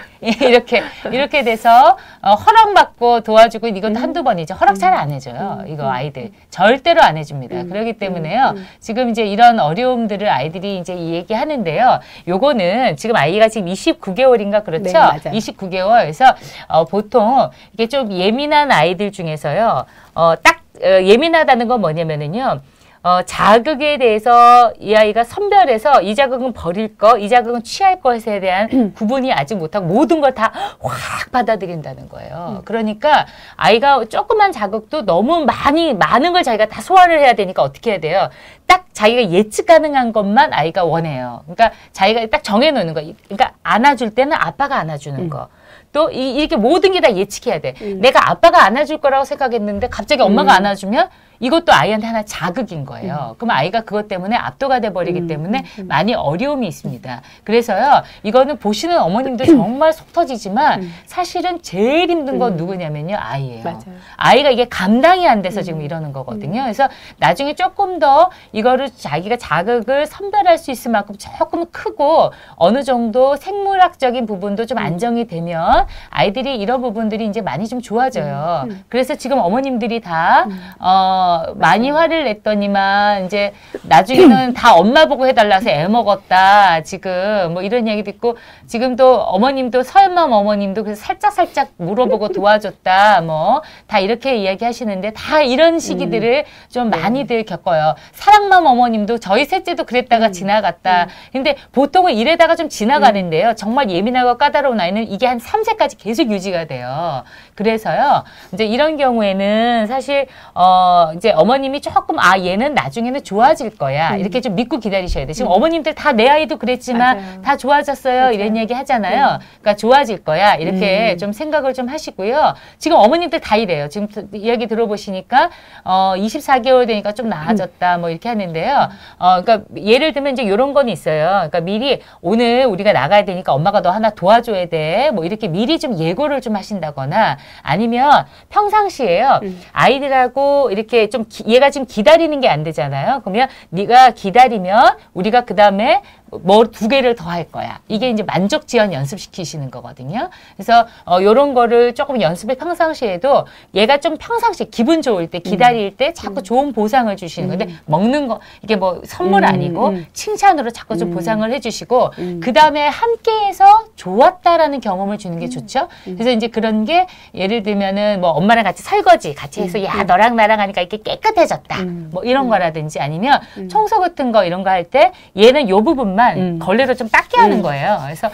이렇게 이렇게 돼서 어, 허락받고 도와주고 이것도 한두 번이죠. 허락 잘 안 해줘요 이거 아이들. 절대로 안 해줍니다. 그렇기 때문에요. 지금 이제 이런 어려움들을 아이들이 이제 얘기하는데요. 요거는 지금 아이가 지금 29개월인가 그렇죠? 네, 맞아요. 29개월. 그래서 어, 보통 이게 좀 예민한 아이들 중에서요 어, 딱 어, 예민하다는 건 뭐냐면은요 어, 자극에 대해서 이 아이가 선별해서 이 자극은 버릴 거, 이 자극은 취할 것에 대한 구분이 아직 못하고 모든 걸 다 확 받아들인다는 거예요. 그러니까 아이가 조그만 자극도 너무 많이, 많은 걸 자기가 다 소화를 해야 되니까 어떻게 해야 돼요? 딱 자기가 예측 가능한 것만 아이가 원해요. 그러니까 자기가 딱 정해놓는 거. 그러니까 안아줄 때는 아빠가 안아주는 거. 또 이, 이렇게 모든 게 다 예측해야 돼. 내가 아빠가 안아줄 거라고 생각했는데 갑자기 엄마가 안아주면 이것도 아이한테 하나 자극인 거예요. 그럼 아이가 그것 때문에 압도가 돼 버리기 때문에 많이 어려움이 있습니다. 그래서요, 이거는 보시는 어머님도 정말 속 터지지만 사실은 제일 힘든 건 누구냐면요, 아이예요. 맞아요. 아이가 이게 감당이 안 돼서 지금 이러는 거거든요. 그래서 나중에 조금 더 이거를 자기가 자극을 선별할 수 있을 만큼 조금 크고 어느 정도 생물학적인 부분도 좀 안정이 되면 아이들이 이런 부분들이 이제 많이 좀 좋아져요. 그래서 지금 어머님들이 다, 어, 많이 화를 냈더니만 이제 나중에는 다 엄마 보고 해달라서 애 먹었다. 지금 뭐 이런 얘기도 있고 지금도 어머님도 서연맘 어머님도 그래서 살짝 살짝 물어보고 도와줬다. 뭐 다 이렇게 이야기하시는데 다 이런 시기들을 좀 많이들 겪어요. 사랑맘 어머님도 저희 셋째도 그랬다가 지나갔다. 근데 보통은 이래다가 좀 지나가는데요. 정말 예민하고 까다로운 아이는 이게 한 3세까지 계속 유지가 돼요. 그래서요. 이제 이런 경우에는 사실 어 이제 어머님이 조금 아 얘는 나중에는 좋아질 거야. 이렇게 좀 믿고 기다리셔야 돼. 지금 어머님들 다 내 아이도 그랬지만 맞아요. 다 좋아졌어요. 맞아요. 이런 얘기 하잖아요. 그러니까 좋아질 거야. 이렇게 좀 생각을 좀 하시고요. 지금 어머님들 다 이래요. 지금 드- 이야기 들어보시니까 어 24개월 되니까 좀 나아졌다. 뭐 이렇게 하는데요. 어 그러니까 예를 들면 이제 이런 건 있어요. 그러니까 미리 오늘 우리가 나가야 되니까 엄마가 너 하나 도와줘야 돼. 뭐 이렇게 미리 좀 예고를 좀 하신다거나 아니면 평상시에요. 아이들하고 이렇게 좀 기- 얘가 지금 기다리는 게 안 되잖아요. 그러면 네가 기다리면 우리가 그 다음에 뭐 두 개를 더 할 거야. 이게 이제 만족 지연 연습시키시는 거거든요. 그래서 어 요런 거를 조금 연습을 평상시에도 얘가 좀 평상시 기분 좋을 때 기다릴 때 자꾸 좋은 보상을 주시는 건데 먹는 거 이게 뭐 선물 음, 아니고 음. 칭찬으로 자꾸 좀 보상을 해 주시고 그 다음에 함께해서 좋았다라는 경험을 주는 게 좋죠. 그래서 이제 그런 게 예를 들면은 뭐 엄마랑 같이 설거지 같이 해서 야 너랑 나랑 하니까 이렇게 깨끗해졌다. 뭐 이런 거라든지 아니면 청소 같은 거 이런 거 할 때 얘는 요 부분 만 음. 걸레로 좀 닦게 하는 거예요. 그래서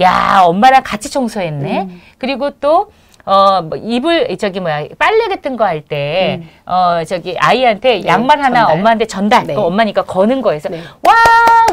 야 엄마랑 같이 청소했네. 그리고 또 어, 뭐, 이불, 저기, 뭐야, 빨래 같은 거 할 때, 어, 저기, 아이한테 양말 하나 전달. 엄마한테 전달. 네. 그 엄마니까 거는 거에서, 네. 와,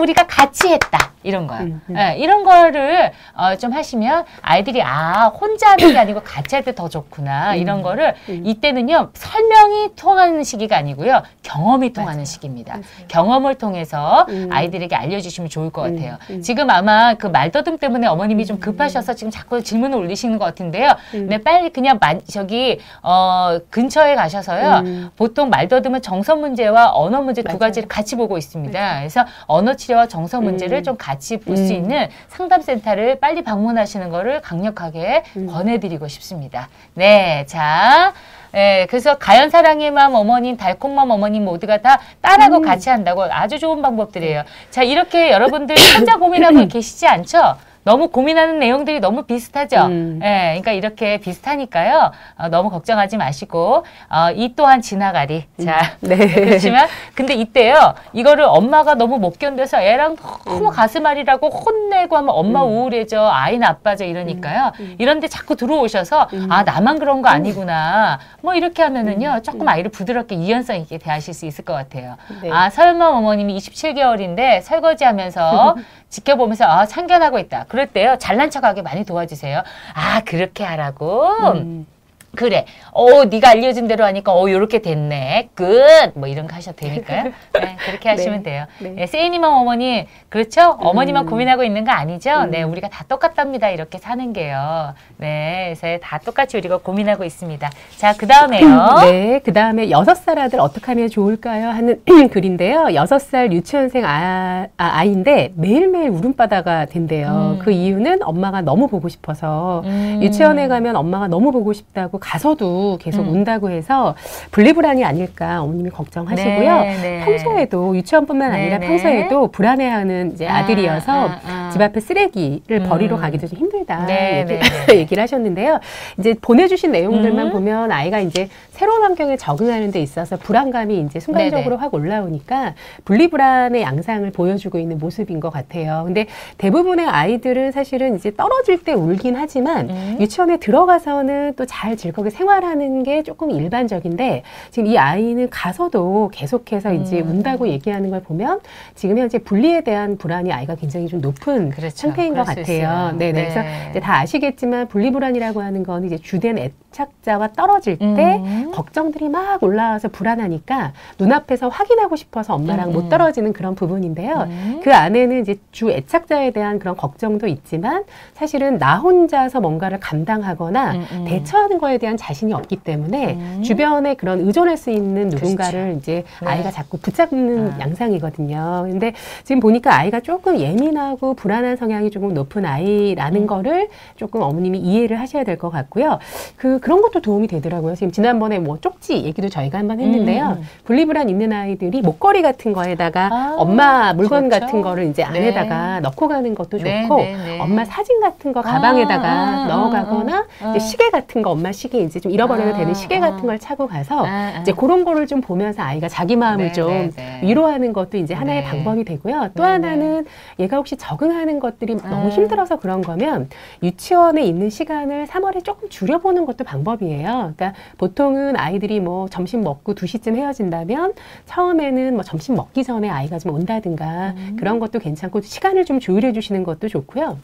우리가 같이 했다. 이런 거야. 음, 음. 예, 이런 거를, 어, 좀 하시면 아이들이, 아, 혼자 하는 게 아니고 같이 할 때 더 좋구나. 이런 거를, 이때는요, 설명이 통하는 시기가 아니고요, 경험이 통하는 시기입니다. 경험을 통해서 음. 아이들에게 알려주시면 좋을 것 같아요. 지금 아마 그 말더듬 때문에 어머님이 좀 급하셔서 지금 자꾸 질문을 올리시는 것 같은데요. 네, 빨리 그냥 만, 저기, 어, 근처에 가셔서요. 음. 보통 말더듬은 정서 문제와 언어 문제 두 맞아요. 가지를 같이 보고 있습니다. 그래서 언어 치료와 정서 문제를 음. 좀 같이 볼수 음. 있는 상담센터를 빨리 방문하시는 거를 강력하게 음. 권해드리고 싶습니다. 네, 자. 예, 그래서 가연 사랑의 마음 어머님, 달콤맘 어머님 모두가 다 딸하고 음. 같이 한다고 아주 좋은 방법들이에요. 자, 이렇게 여러분들 혼자 [LAUGHS] 고민하고 계시지 않죠? 너무 고민하는 내용들이 너무 비슷하죠. 음. 예, 그러니까 이렇게 비슷하니까요. 어, 너무 걱정하지 마시고 어, 이 또한 지나가리. 자, [LAUGHS] 네. 그렇지만 근데 이때요. 이거를 엄마가 너무 못 견뎌서 애랑 너무 음. 가슴앓이라고 혼내고 하면 엄마 우울해져, 아이 나빠져 이러니까요. 음. 이런데 자꾸 들어오셔서 아 나만 그런 거 아니구나. 뭐 이렇게 하면은요. 조금 아이를 부드럽게 유연성 있게 대하실 수 있을 것 같아요. 네. 아 서연맘 어머님이 27개월인데 설거지하면서 [LAUGHS] 지켜보면서 아 참견하고 있다. 그럴 때요 잘난 척하게 많이 도와주세요. 아 그렇게 하라고. 음. 그래. 어, 네가 알려준 대로 하니까 어, 요렇게 됐네. 끝. 뭐 이런 거 하셔도 되니까요. [LAUGHS] 네, 그렇게 하시면 네. 돼요. 네. 네, 세이니맘 어머니 그렇죠? 어머니만 음. 고민하고 있는 거 아니죠? 음. 네, 우리가 다 똑같답니다. 이렇게 사는 게요. 네, 그래서 다 똑같이 우리가 고민하고 있습니다. 자, 그 다음에요. [CLEARS THROAT] 네, 그 다음에 여섯 살 아들 어떻게 하면 좋을까요? 하는 [CLEARS THROAT] 글인데요. 여섯 살 유치원생 아, 아, 이인데 매일매일 울음바다가 된대요. 음. 그 이유는 엄마가 너무 보고 싶어서 음. 유치원에 가면 엄마가 너무 보고 싶다고 가서도 계속 음. 운다고 해서 분리불안이 아닐까 어머님이 걱정하시고요. 네, 네. 평소에도 유치원뿐만 네, 아니라 네. 평소에도 불안해하는 이제 아, 아들이어서 아, 아. 집 앞에 쓰레기를 음. 버리러 가기도 좀 힘들다 네, 얘기, 네, 네. [LAUGHS] 얘기 를 하셨는데요. 이제 보내주신 내용들만 음. 보면 아이가 이제 새로운 환경에 적응하는 데 있어서 불안감이 이제 순간적으로. 확 올라오니까 분리불안의 양상을 보여주고 있는 모습인 것 같아요. 근데 대부분의 아이들은 사실은 이제 떨어질 때 울긴 하지만 음. 유치원에 들어가서는 또 잘 즐 겁게 생활하는 게 조금 일반적인데 지금 이 아이는 가서도 계속해서 이제 음. 운다고 얘기하는 걸 보면 지금 현재 분리에 대한 불안이 아이가 굉장히 좀 높은 그렇죠. 상태인 것 같아요. 네네. 네. 그래서 이제 다 아시겠지만 분리 불안이라고 하는 건 이제 주된 애착자와 떨어질 때 음. 걱정들이 막 올라와서 불안하니까 눈앞에서 확인하고 싶어서 엄마랑 음, 못 음. 떨어지는 그런 부분인데요. 음. 그 안에는 이제 주 애착자에 대한 그런 걱정도 있지만 사실은 나 혼자서 뭔가를 감당하거나 음, 음. 대처하는 거에 대한 자신이 없기 때문에 음. 주변에 그런 의존할 수 있는 누군가를 이제 네. 아이가 자꾸 붙잡는 아. 양상이거든요. 근데 지금 보니까 아이가 조금 예민하고 불안한 성향이 조금 높은 아이라는 음. 거를 조금 어머님이 이해를 하셔야 될 것 같고요. 그 그런 것도 도움이 되더라고요. 지금 지난번에 뭐 쪽지 얘기도 저희가 한번 했는데요. 음, 음. 분리불안 있는 아이들이 목걸이 같은 거에다가 아, 엄마 물건 좋죠. 같은 거를 이제 네. 안에다가 넣고 가는 것도 네, 좋고 네, 네. 엄마 사진 같은 거 가방에다가 아, 아, 넣어가거나. 이제 시계 같은 거 엄마 시계 이제 좀 잃어버려도 아, 되는 시계 아. 같은 걸 차고 가서 아, 아. 이제 그런 거를 좀 보면서 아이가 자기 마음을 네, 좀 네, 네. 위로하는 것도 이제 하나의 네. 방법이 되고요. 또 네, 하나는 얘가 혹시 적응하는 것들이 너무 음. 힘들어서 그런 거면 유치원에 있는 시간을 3월에 조금 줄여보는 것도 방법이에요. 그러니까 보통은 아이들이 뭐 점심 먹고 2시쯤 헤어진다면 처음에는 뭐 점심 먹기 전에 아이가 좀 온다든가 음. 그런 것도 괜찮고 시간을 좀 조율해 주시는 것도 좋고요.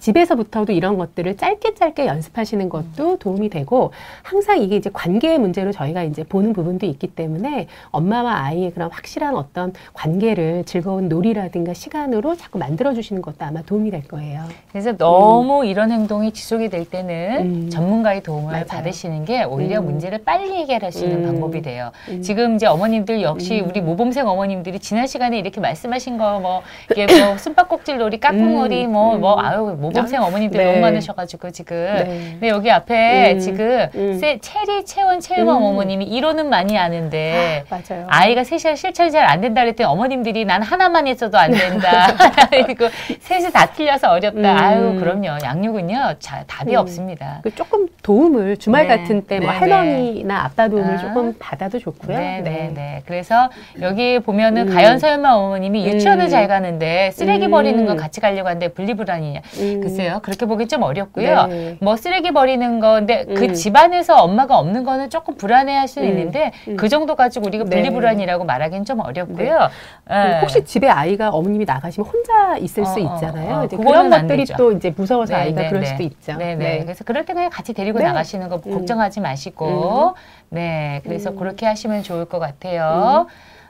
집에서부터도 이런 것들을 짧게 짧게 연습하시는 것도 도움이 되고 항상 이게 이제 관계의 문제로 저희가 이제 보는 부분도 있기 때문에 엄마와 아이의 그런 확실한 어떤 관계를 즐거운 놀이라든가 시간으로 자꾸 만들어 주시는 것도 아마 도움이 될 거예요. 그래서 너무 이런 행동이 지속이 될 때는 음. 전문가의 도움을 맞아요. 받으시는 게 오히려 음. 문제를 빨리 해결할 수 있는 음. 방법이 돼요. 음. 지금 이제 어머님들 역시 음. 우리 모범생 어머님들이 지난 시간에 이렇게 말씀하신 거 뭐 이게 뭐 [COUGHS] 숨바꼭질 놀이, 깍꿍놀이 음. 뭐뭐 음. 아유 모범생 어머님들 네. 너무 많으셔가지고 지금 네. 근데 여기 앞에 음. 지금 음. 세, 체리 채원 채우맘 음. 어머님이 이론은 많이 아는데 맞아요. 아이가 셋이 실천이 잘 안 된다 그랬더니 어머님들이 난 하나만 했어도 안 된다. [LAUGHS] [LAUGHS] 그리고 셋이 다 틀려서 어렵다. 음. 아유 그럼요. 양육은요 자, 답이 음. 없습니다. 그 조금 도움을 주말 네. 같은 때뭐 네, 할머니나 아빠 도움을 아. 조금 받아도 좋고요. 네, 네, 네. 그래서 여기 보면은 음. 가연서연마 어머님이 유치원을 음. 잘 가는데 쓰레기 음. 버리는 건 같이 가려고 하는데 분리불안이냐. 음. 글쎄요. 그렇게 보기 좀 어렵고요. 네. 뭐 쓰레기 버리는 건데 그 음. 집안에서 엄마가 없는 거는 조금 불안해할 수는 음. 있는데 음. 그 정도 가지고 우리가 네. 분리불안이라고 말하기는 좀 어렵고요. 음, 예. 혹시 집에 아이가 어머님이 나가시면 혼자 있을 수 어, 어, 있잖아요. 어, 그거는 그런 안 것들이. 또 이제 무서워서 네, 아이가 네, 그럴 네. 수도 있죠. 네, 네. 그래서 그럴 때 그냥 같이 데리고 네. 나가시는 거 음. 걱정하지 마시고, 네, 그래서 그렇게 하시면 좋을 것 같아요.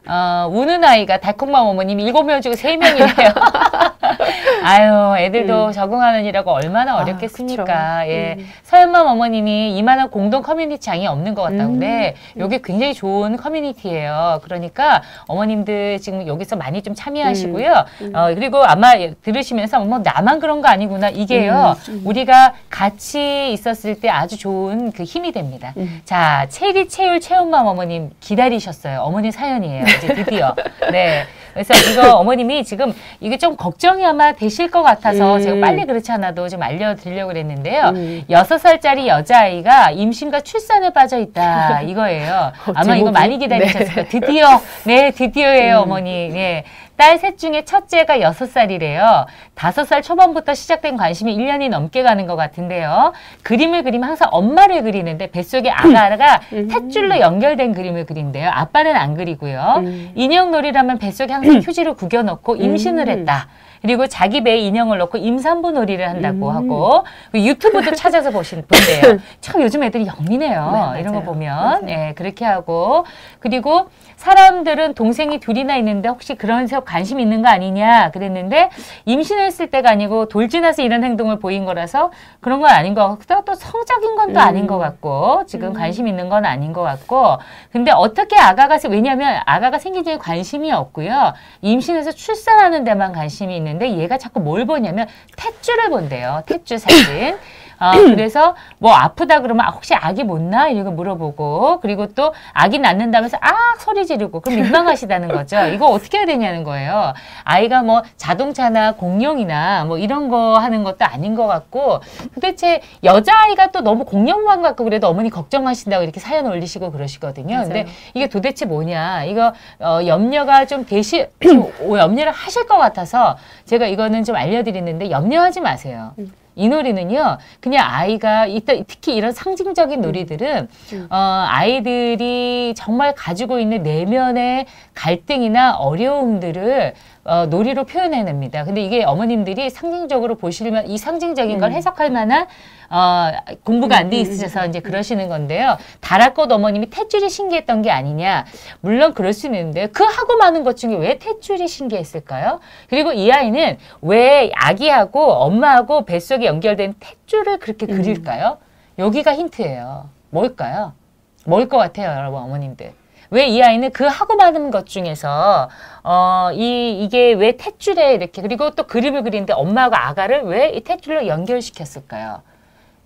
어, 우는 아이가 달콤맘 어머님이 일곱 명 중에 세 명이래요. [LAUGHS] [LAUGHS] 아유, 애들도 음. 적응하느니라고 얼마나 아, 어렵겠습니까? 그쵸. 예. 음. 서연맘 어머님이 이만한 공동 커뮤니티 장이 없는 것 같다고. 음. 근데 여기 굉장히 좋은 커뮤니티예요. 그러니까 어머님들 지금 여기서 많이 좀 참여하시고요. 음. 어, 그리고 아마 들으시면서 뭐 나만 그런 거 아니구나. 이게요. 음. 우리가 같이 있었을 때 아주 좋은 그 힘이 됩니다. 음. 자, 체리 채울 체험맘 어머님 기다리셨어요. 어머니 사연이에요. 이제 드디어. [LAUGHS] 네. 그래서 이거 [LAUGHS] 어머님이 지금 이게 좀 걱정이 아마 되실 것 같아서 음. 제가 빨리 그렇지 않아도 좀 알려드리려고 그랬는데요. 음. 여섯 살짜리 여자아이가 임신과 출산에 빠져 있다 이거예요. [LAUGHS] 어, 아마 이거 제목이? 많이 기다리셨을 거예요. 드디어 네 드디어예요 음. 어머니. 네. 딸 셋 중에 첫째가 여섯 살이래요. 다섯 살 초반부터 시작된 관심이 1년이 넘게 가는 것 같은데요. 그림을 그리면 항상 엄마를 그리는데 뱃속에 아가가 음. 탯줄로 연결된 그림을 그린대요. 아빠는 안 그리고요. 음. 인형놀이라면 뱃속에 항상 [CLEARS THROAT] 휴지를 구겨놓고 임신을 음. 했다. 그리고 자기 배에 인형을 넣고 임산부 놀이를 한다고 음. 하고 그 유튜브도 찾아서 보신 본데요. 참 요즘 애들이 영리네요. 네, 이런 거. 보면. 예, 그렇게 하고 그리고 사람들은 동생이 둘이나 있는데 혹시 그런 새 관심 있는 거 아니냐 그랬는데 임신했을 때가 아니고 돌진해서 이런 행동을 보인 거라서 그런 건 아닌 것 같고 또 성적인 건또 음. 아닌 것 같고 지금 관심 있는 건 아닌 것 같고 근데 어떻게 아가가 세- 왜냐하면 아가가 생긴 데 관심이 없고요 임신해서 출산하는 데만 관심이 있는 데 얘가 자꾸 뭘 보냐면 탯줄을 본대요. 탯줄 사진 [LAUGHS] 아, [CLEARS THROAT] 그래서 뭐 아프다 그러면 아, 혹시 아기 못 낳아? 이러고 물어보고 그리고 또 아기 낳는다면서 아 소리 지르고 그럼 민망하시다는 거죠. [LAUGHS] 이거 어떻게 해야 되냐는 거예요. 아이가 뭐 자동차나 공룡이나 뭐 이런 거 하는 것도 아닌 것 같고 도대체 여자아이가 또 너무 공룡만 같고 그래도 어머니 걱정하신다고 이렇게 사연 올리시고 그러시거든요. 근데 맞아요. 이게 도대체 뭐냐 이거 어, 염려가 좀 되시 좀 [CLEARS THROAT] 염려를 하실 것 같아서 제가 이거는 좀 알려드리는데 염려하지 마세요. 이 놀이는요, 그냥 아이가 이따 특히 이런 상징적인 놀이들은 음. 어, 아이들이 정말 가지고 있는 내면의 갈등이나 어려움들을 어, 놀이로 표현해냅니다. 근데 이게 어머님들이 상징적으로 보시면 이 상징적인 걸 음. 해석할 만한 어, 공부가 안돼 음, 음, 있으셔서 이제 그러시는 건데요. 다락꽃 어머님이 탯줄이 신기했던 게 아니냐. 물론 그럴 수 있는데 그 하고 많은 것 중에 왜 탯줄이 신기했을까요? 그리고 이 아이는 왜 아기하고 엄마하고 뱃속에 연결된 탯줄을 그렇게 음. 그릴까요? 여기가 힌트예요. 뭘까요? 뭘 것 같아요, 여러분 어머님들? 왜 이 아이는 그 하고 많은 것 중에서 어, 이 이게 왜 탯줄에 이렇게 그리고 또 그림을 그리는데 엄마하고 아가를 왜 이 탯줄로 연결시켰을까요?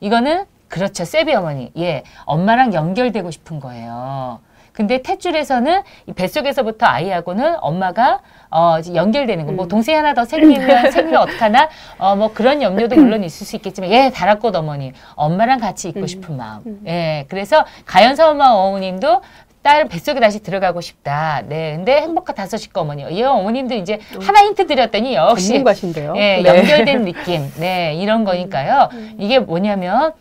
이거는 그렇죠. 세비 어머니. 예. 엄마랑 연결되고 싶은 거예요. 근데 탯줄에서는 이 뱃속에서부터 아이하고는 엄마가 어 연결되는 거. 뭐 음. 동생이 하나 더 생기면 [LAUGHS] 생기면 어떡하나? 어 뭐 그런 염려도 물론 있을 수 있겠지만 예, 다락꽃 어머니. 엄마랑 같이 있고 음. 싶은 마음. 예. 그래서 가연사 엄마 어머님도 딸 뱃속에 다시 들어가고 싶다. 네. 근데 행복한 다섯 식구 어머니. 이 어머님도 이제 하나 힌트 드렸더니 역시 전문가신데요. 예, 네. 연결된 [LAUGHS] 느낌. 네, 이런 거니까요. 이게 뭐냐면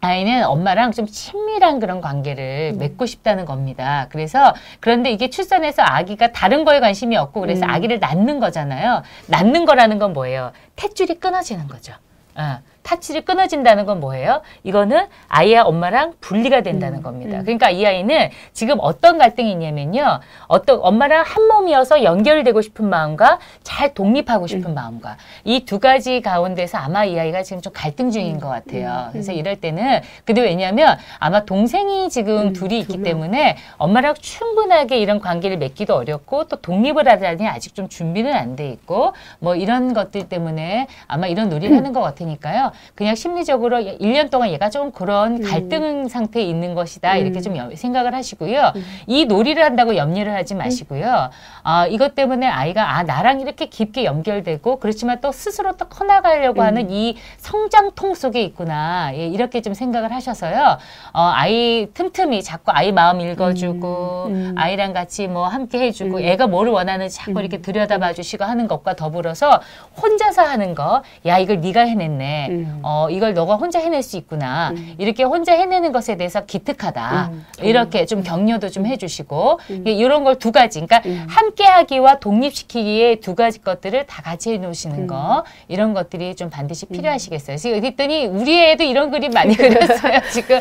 아이는 엄마랑 좀 친밀한 그런 관계를 음. 맺고 싶다는 겁니다. 그래서 그런데 이게 출산해서 아기가 다른 거에 관심이 없고 그래서 음. 아기를 낳는 거잖아요. 낳는 거라는 건 뭐예요? 탯줄이 끊어지는 거죠. 아, 타치를 끊어진다는 건 뭐예요? 이거는 아이와 엄마랑 분리가 된다는 음, 겁니다. 음. 그러니까 이 아이는 지금 어떤 갈등이 있냐면요. 어떤 엄마랑 한 몸이어서 연결되고 싶은 마음과 잘 독립하고 싶은 마음과 이 두 가지 가운데서 아마 이 아이가 지금 좀 갈등 중인 것 같아요. 그래서 이럴 때는 근데 왜냐하면 아마 동생이 지금 음, 둘이 있기. 때문에 엄마랑 충분하게 이런 관계를 맺기도 어렵고 또 독립을 하다니 아직 좀 준비는 안 돼 있고 뭐 이런 것들 때문에 아마 이런 놀이를 [CLEARS THROAT] 하는 것 같으니까요. 그냥 심리적으로 1년 동안 얘가 좀 그런 갈등 상태에 있는 것이다. 이렇게 음. 좀 염- 생각을 하시고요. 이 놀이를 한다고 염려를 하지 마시고요. 아, 이것 때문에 아이가 아, 나랑 이렇게 깊게 연결되고 그렇지만 또 스스로 또 커나가려고 하는 이 성장통 속에 있구나. 예, 이렇게 좀 생각을 하셔서요. 어, 아이 틈틈이 자꾸 아이 마음 읽어주고 음, 음. 아이랑 같이 뭐 함께 해주고 음. 애가 뭐를 원하는지 자꾸 이렇게 들여다봐 주시고 하는 것과 더불어서 혼자서 하는 거, 야 이걸 네가 해냈네. 음. 어 이걸 너가 혼자 해낼 수 있구나. 음. 이렇게 혼자 해내는 것에 대해서 기특하다. 음. 이렇게 좀 격려도 좀 해주시고 이런 걸 두 가지, 그러니까 음. 함께하기와 독립시키기에 두 가지 것들을 다 같이 해놓으시는 음. 거 이런 것들이 좀 반드시 필요하시겠어요. 지금 그랬더니 우리 애도 이런 그림 많이 [LAUGHS] 그렸어요. 지금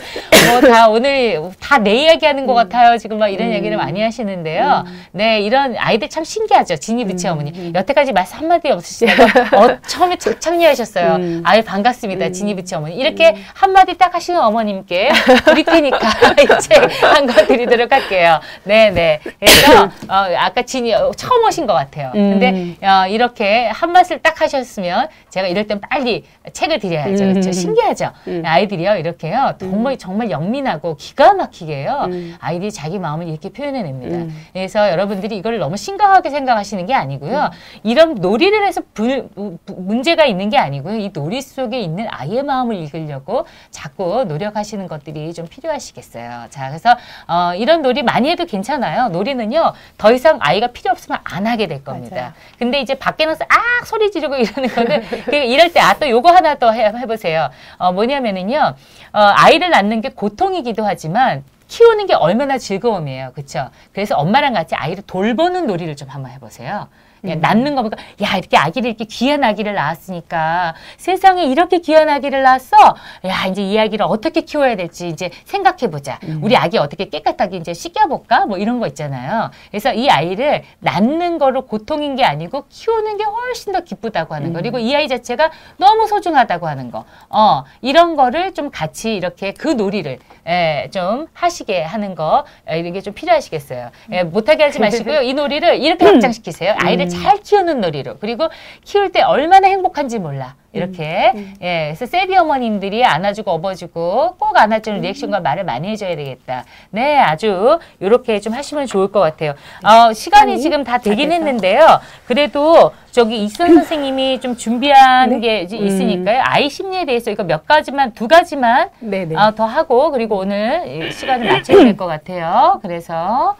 뭐 다 오늘 다 내 이야기하는 것 같아요. 지금 막 이런 음. 얘기를 많이 하시는데요. 네, 이런 아이들 참 신기하죠. 진이 부치 음. 어머니. 여태까지 말씀 한마디 없으시다가 어, 처음에 착 [LAUGHS] 참여하셨어요. 음. 아이 반갑 습니다. 고맙습니다. 음. 진이부치 어머니. 이렇게 한마디 딱 하시는 어머님께 우리 테니까 [LAUGHS] 이제 한 거 드리도록 할게요. 네네. 그래서 [LAUGHS] 어, 아까 진이 어, 처음 오신 것 같아요. 근데 음. 어, 이렇게 한 맛을 딱 하셨으면 제가 이럴 땐 빨리 책을 드려야죠. 음. 그렇죠? 신기하죠? 음. 아이들이요 이렇게요. 정말 정말 영민하고 기가 막히게요. 음. 아이들이 자기 마음을 이렇게 표현해냅니다. 음. 그래서 여러분들이 이걸 너무 심각하게 생각하시는 게 아니고요. 이런 놀이를 해서 불- 부- 문제가 있는 게 아니고요. 이 놀이 속에 있는 아이의 마음을 읽으려고 자꾸 노력하시는 것들이 좀 필요하시겠어요. 자, 그래서 어, 이런 놀이 많이 해도 괜찮아요. 놀이는요, 더 이상 아이가 필요 없으면 안 하게 될 겁니다. 맞아요. 근데 이제 밖에 나서 악 소리 지르고 [LAUGHS] 이러는 거는 그 이럴 때 아 또 요거 하나 더 해, 해보세요. 어, 뭐냐면은요, 어, 아이를 낳는 게 고통이기도 하지만 키우는 게 얼마나 즐거움이에요. 그렇죠? 그래서 엄마랑 같이 아이를 돌보는 놀이를 좀 한번 해보세요. 그냥 낳는 거 보니까 야 이렇게 아기를 이렇게 귀한 아기를 낳았으니까 세상에 이렇게 귀한 아기를 낳았어? 야 이제 이 아기를 어떻게 키워야 될지 이제 생각해 보자. 우리 아기 어떻게 깨끗하게 이제 씻겨 볼까? 뭐 이런 거 있잖아요. 그래서 이 아이를 낳는 거로 고통인 게 아니고 키우는 게 훨씬 더 기쁘다고 하는 거. 그리고 이 아이 자체가 너무 소중하다고 하는 거 어 이런 거를 좀 같이 이렇게 그 놀이를 예, 좀 하시게 하는 거 예, 이게 좀 필요하시겠어요. 예, 못하게 하지 마시고요. 이 놀이를 이렇게 확장시키세요. 아이를 잘 키우는 놀이로 그리고 키울 때 얼마나 행복한지 몰라 이렇게 예 그래서 세비 어머님들이 안아주고 업어주고 꼭 안아주는 리액션과 말을 많이 해줘야 되겠다 네 아주 이렇게 좀 하시면 좋을 것 같아요 어, 시간이 지금 다 되긴. 했는데요 그래도 저기 이선 선생님이 좀 준비한 네. 게 음. 있으니까요 아이 심리에 대해서 이거 몇 가지만 두 가지만 네네. 아, 더 하고 그리고 오늘 이 시간을 맞춰야 될 것 같아요. 그래서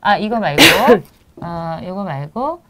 아 이거 말고 [COUGHS] 어 이거 말고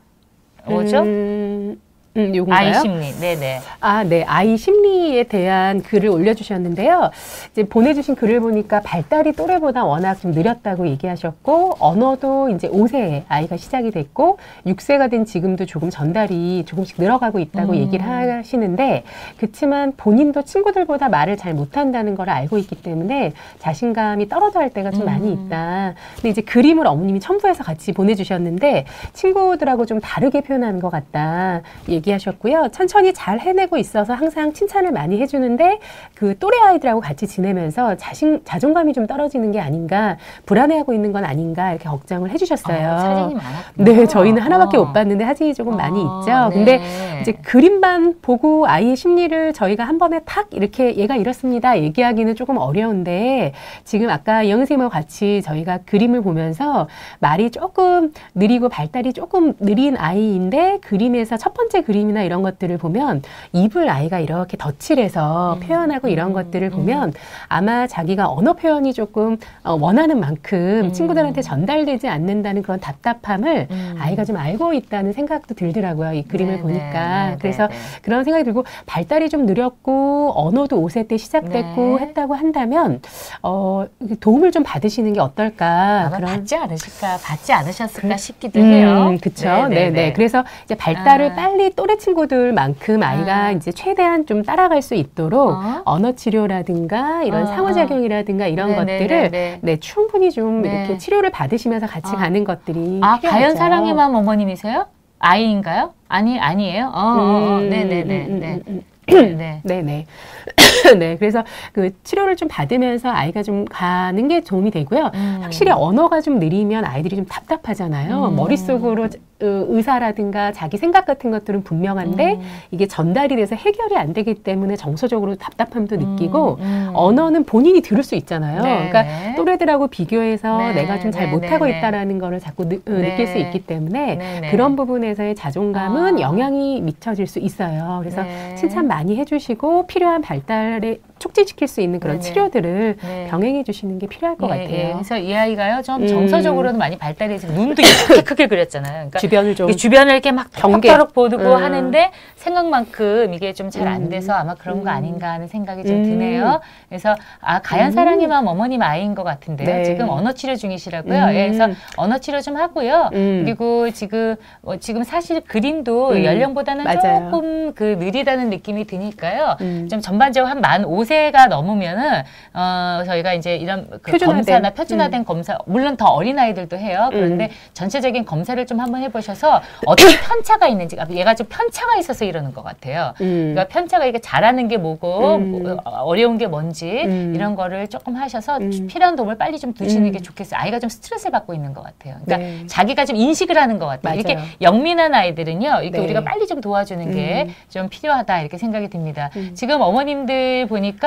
뭐죠? 음, 음, 요건가요? 아이 심리. 네네. 아, 네. 아이 심리에 대한 글을 올려주셨는데요. 이제 보내주신 글을 보니까 발달이 또래보다 워낙 좀 느렸다고 얘기하셨고, 언어도 이제 5세에 아이가 시작이 됐고, 6세가 된 지금도 조금 전달이 조금씩 늘어가고 있다고 음. 얘기를 하시는데, 그렇지만 본인도 친구들보다 말을 잘 못한다는 걸 알고 있기 때문에 자신감이 떨어져 할 때가 좀 많이 음. 있다. 근데 이제 그림을 어머님이 첨부해서 같이 보내주셨는데, 친구들하고 좀 다르게 표현하는 것 같다. 얘기 하셨고요. 천천히 잘 해내고 있어서 항상 칭찬을 많이 해주는데 그 또래 아이들하고 같이 지내면서 자신 자존감이 좀 떨어지는 게 아닌가 불안해하고 있는 건 아닌가 이렇게 걱정을 해주셨어요. 어, 사진이 많았군요. 네, 저희는 하나밖에 어. 못 봤는데 사진이 조금 많이 어, 있죠. 네. 근데 이제 그림만 보고 아이의 심리를 저희가 한 번에 탁 이렇게 얘가 이렇습니다 얘기하기는 조금 어려운데 지금 아까 이영 선생님과 같이 저희가 그림을 보면서 말이 조금 느리고 발달이 조금 느린 아이인데 그림에서 첫 번째 그림이나 이런 것들을 보면 입을 아이가 이렇게 덧칠해서 음, 표현하고 이런 음, 것들을 음. 보면 아마 자기가 언어 표현이 조금 어, 원하는 만큼 음. 친구들한테 전달되지 않는다는 그런 답답함을 음. 아이가 좀 알고 있다는 생각도 들더라고요. 이 그림을 네, 보니까. 네, 네, 그래서 네, 네. 그런 생각이 들고 발달이 좀 느렸고 언어도 5세 때 시작됐고 네. 했다고 한다면 어, 도움을 좀 받으시는 게 어떨까 아마 받지 않으실까, 받지 않으셨을까 싶기도 음, 해요. 그쵸. 네, 네. 그래서 이서 발달을 아. 빨리 또래 친구들만큼 아이가 아. 이제 최대한 좀 따라갈 수 있도록 어? 언어 치료라든가 이런 어, 상호작용이라든가 이런 네, 네, 것들을 네, 네, 네. 충분히 좀 네. 이렇게 치료를 받으시면서 같이 어. 가는 것들이 아, 필요하죠. 가연 사랑의 마음 어머님이세요? 아이인가요? 아니, 아니에요? 어. 음, 네네네. 음, 음, 네. 음, [CLEARS THROAT] 음. 네. 네네. [CLEARS THROAT] 네, 그래서 그 치료를 좀 받으면서 아이가 좀 가는 게 도움이 되고요. 음. 확실히 언어가 좀 느리면 아이들이 좀 답답하잖아요. 음. 머릿속으로 어, 의사라든가 자기 생각 같은 것들은 분명한데 음. 이게 전달이 돼서 해결이 안 되기 때문에 정서적으로 답답함도 느끼고 음, 음. 언어는 본인이 들을 수 있잖아요. 네, 그러니까 네. 또래들하고 비교해서 네, 내가 좀잘 네, 못하고 네, 네. 있다라는 거를 자꾸 느, 어, 네. 느낄 수 있기 때문에. 그런 부분에서의 자존감은 아. 영향이 미쳐질 수 있어요. 그래서 네. 칭찬 많이 해주시고 필요한 발달에 촉진시킬 수 있는 그런 네네. 치료들을 네. 병행해 주시는 게 필요할 것 예, 같아요. 예. 그래서 이 아이가요, 좀 음. 정서적으로는 많이 발달해서 눈도 이렇게 크게 그렸잖아요. 그러니까 주변을 좀 주변을 이렇게 막 경계. 톡톡 보고 음. 하는데 생각만큼 이게 좀 잘안 음. 돼서 아마 그런 거 음. 아닌가 하는 생각이 좀 음. 드네요. 그래서 아 가연 음. 사랑의 마음 어머님 아이인 것 같은데요. 네. 지금 언어 치료 중이시라고요. 음. 예, 그래서 언어 치료 좀 하고요. 음. 그리고 지금 어, 지금 사실 그림도 음. 연령보다는 맞아요. 조금 그 느리다는 느낌이 드니까요. 음. 좀 전반적으로 한 만 5세 검세가 넘으면은 어 저희가 이제 이런 그 표준화된, 검사나 표준화된 검사 물론 더 어린 아이들도 해요. 그런데 음. 전체적인 검사를 좀 한번 해보셔서 어떤 [COUGHS] 편차가 있는지 아, 얘가 좀 편차가 있어서 이러는 것 같아요. 음. 그러니까 편차가 이게 잘하는 게 뭐고 음. 뭐, 어, 어려운 게 뭔지 음. 이런 거를 조금 하셔서 음. 필요한 도움을 빨리 좀 두시는 음. 게 좋겠어요. 아이가 좀 스트레스를 받고 있는 것 같아요. 그러니까 네. 자기가 좀 인식을 하는 것 같아요. 이렇게 맞아요. 영민한 아이들은요, 이렇게 네. 우리가 빨리 좀 도와주는 게 음. 좀 필요하다 이렇게 생각이 듭니다. 음. 지금 어머님들 보니까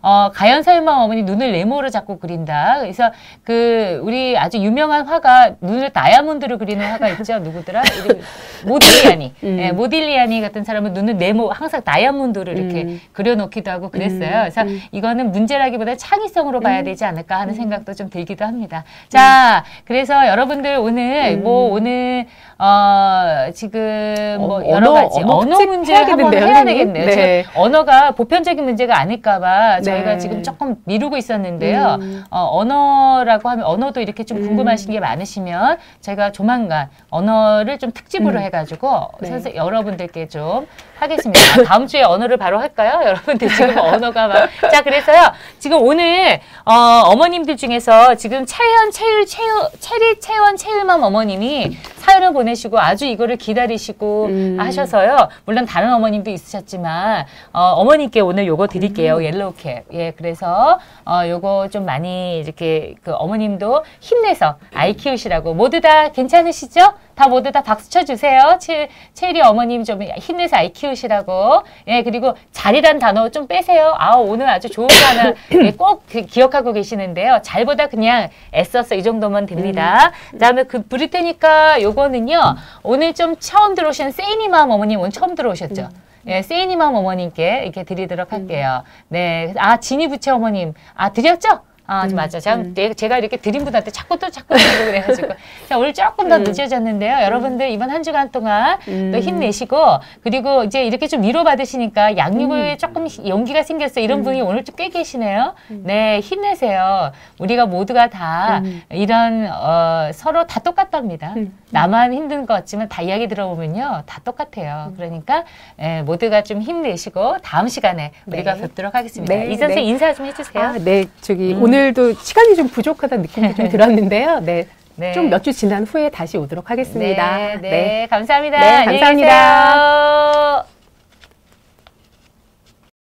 어, 가연설마 어머니 눈을 네모로 자꾸 그린다. 그래서 그 우리 아주 유명한 화가 눈을 다이아몬드로 그리는 화가 있죠. 누구더라? [LAUGHS] 모딜리아니. 음. 예, 모딜리아니 같은 사람은 눈을 네모 항상 다이아몬드로 이렇게 음. 그려놓기도 하고 그랬어요. 음. 그래서 음. 이거는 문제라기보다 창의성으로 봐야 음. 되지 않을까 하는 생각도 좀 들기도 합니다. 자, 그래서 여러분들 오늘 음. 뭐 오늘 어 지금 뭐 어, 여러 언어, 가지 언어 특집 문제 한번 해야 선생님? 되겠네요. 네. 제가 언어가 보편적인 문제가 아닐까봐 저희가 네. 지금 조금 미루고 있었는데요. 음. 어, 언어라고 하면 언어도 이렇게 좀 음. 궁금하신 게 많으시면 저희가 조만간 언어를 좀 특집으로 음. 해가지고 네. 선생 여러분들께 좀 하겠습니다. 아, 다음 주에 언어를 바로 할까요? [LAUGHS] 여러분들 지금 언어가 막. 자, 그래서요. 지금 오늘, 어, 어머님들 중에서 지금 채연, 채율, 채유, 체리, 채원, 채율맘 어머님이 사연을 보내시고 아주 이거를 기다리시고 음. 하셔서요. 물론 다른 어머님도 있으셨지만, 어, 어머님께 오늘 요거 드릴게요. 음. 옐로우 캡. 예, 그래서, 어, 요거 좀 많이 이렇게 그 어머님도 힘내서 아이 키우시라고. 모두 다 괜찮으시죠? 다 모두 다 박수 쳐주세요. 채, 체리 어머님 좀 힘내서 아이 키우 시라고. 예, 그리고 자리란 단어 좀 빼세요. 아, 오늘 아주 좋은 거 하나 예, 꼭 그 기억하고 계시는데요. 잘보다 그냥 애써서 이 정도면 됩니다. 그 다음에 그 부를 테니까 요거는요. 오늘 좀 처음 들어오신 세이니맘 어머님 오늘 처음 들어오셨죠? 예, 세이니맘 어머님께 이렇게 드리도록 할게요. 네. 아, 지니 부채 어머님. 아, 드렸죠? 아, 음, 맞아. 제가, 음. 내- 제가 이렇게 드린 분한테 자꾸 또 자꾸 드리고 그래가지고. [LAUGHS] 자, 오늘 조금 더 음. 늦어졌는데요. 여러분들 이번 한 주간 동안 음. 또 힘내시고, 그리고 이제 이렇게 좀 위로받으시니까 양육에 음. 조금 용기가 생겼어요. 이런 분이 오늘 좀 꽤 계시네요. 네, 힘내세요. 우리가 모두가 다 음. 이런, 어, 서로 다 똑같답니다. 음. 나만 힘든 것 같지만 다 이야기 들어보면요. 다 똑같아요. 음. 그러니까, 예, 모두가 좀 힘내시고, 다음 시간에 우리가 네. 뵙도록 하겠습니다. 네, 이 선생 네. 인사 좀 해주세요. 아, 네, 저기 음. 오늘도 시간이 좀 부족하다는 느낌도 좀 [LAUGHS] 들었는데요. 네, 네. 좀 몇 주 지난 후에 다시 오도록 하겠습니다. 네, 네, 감사합니다. 네, 감사합니다.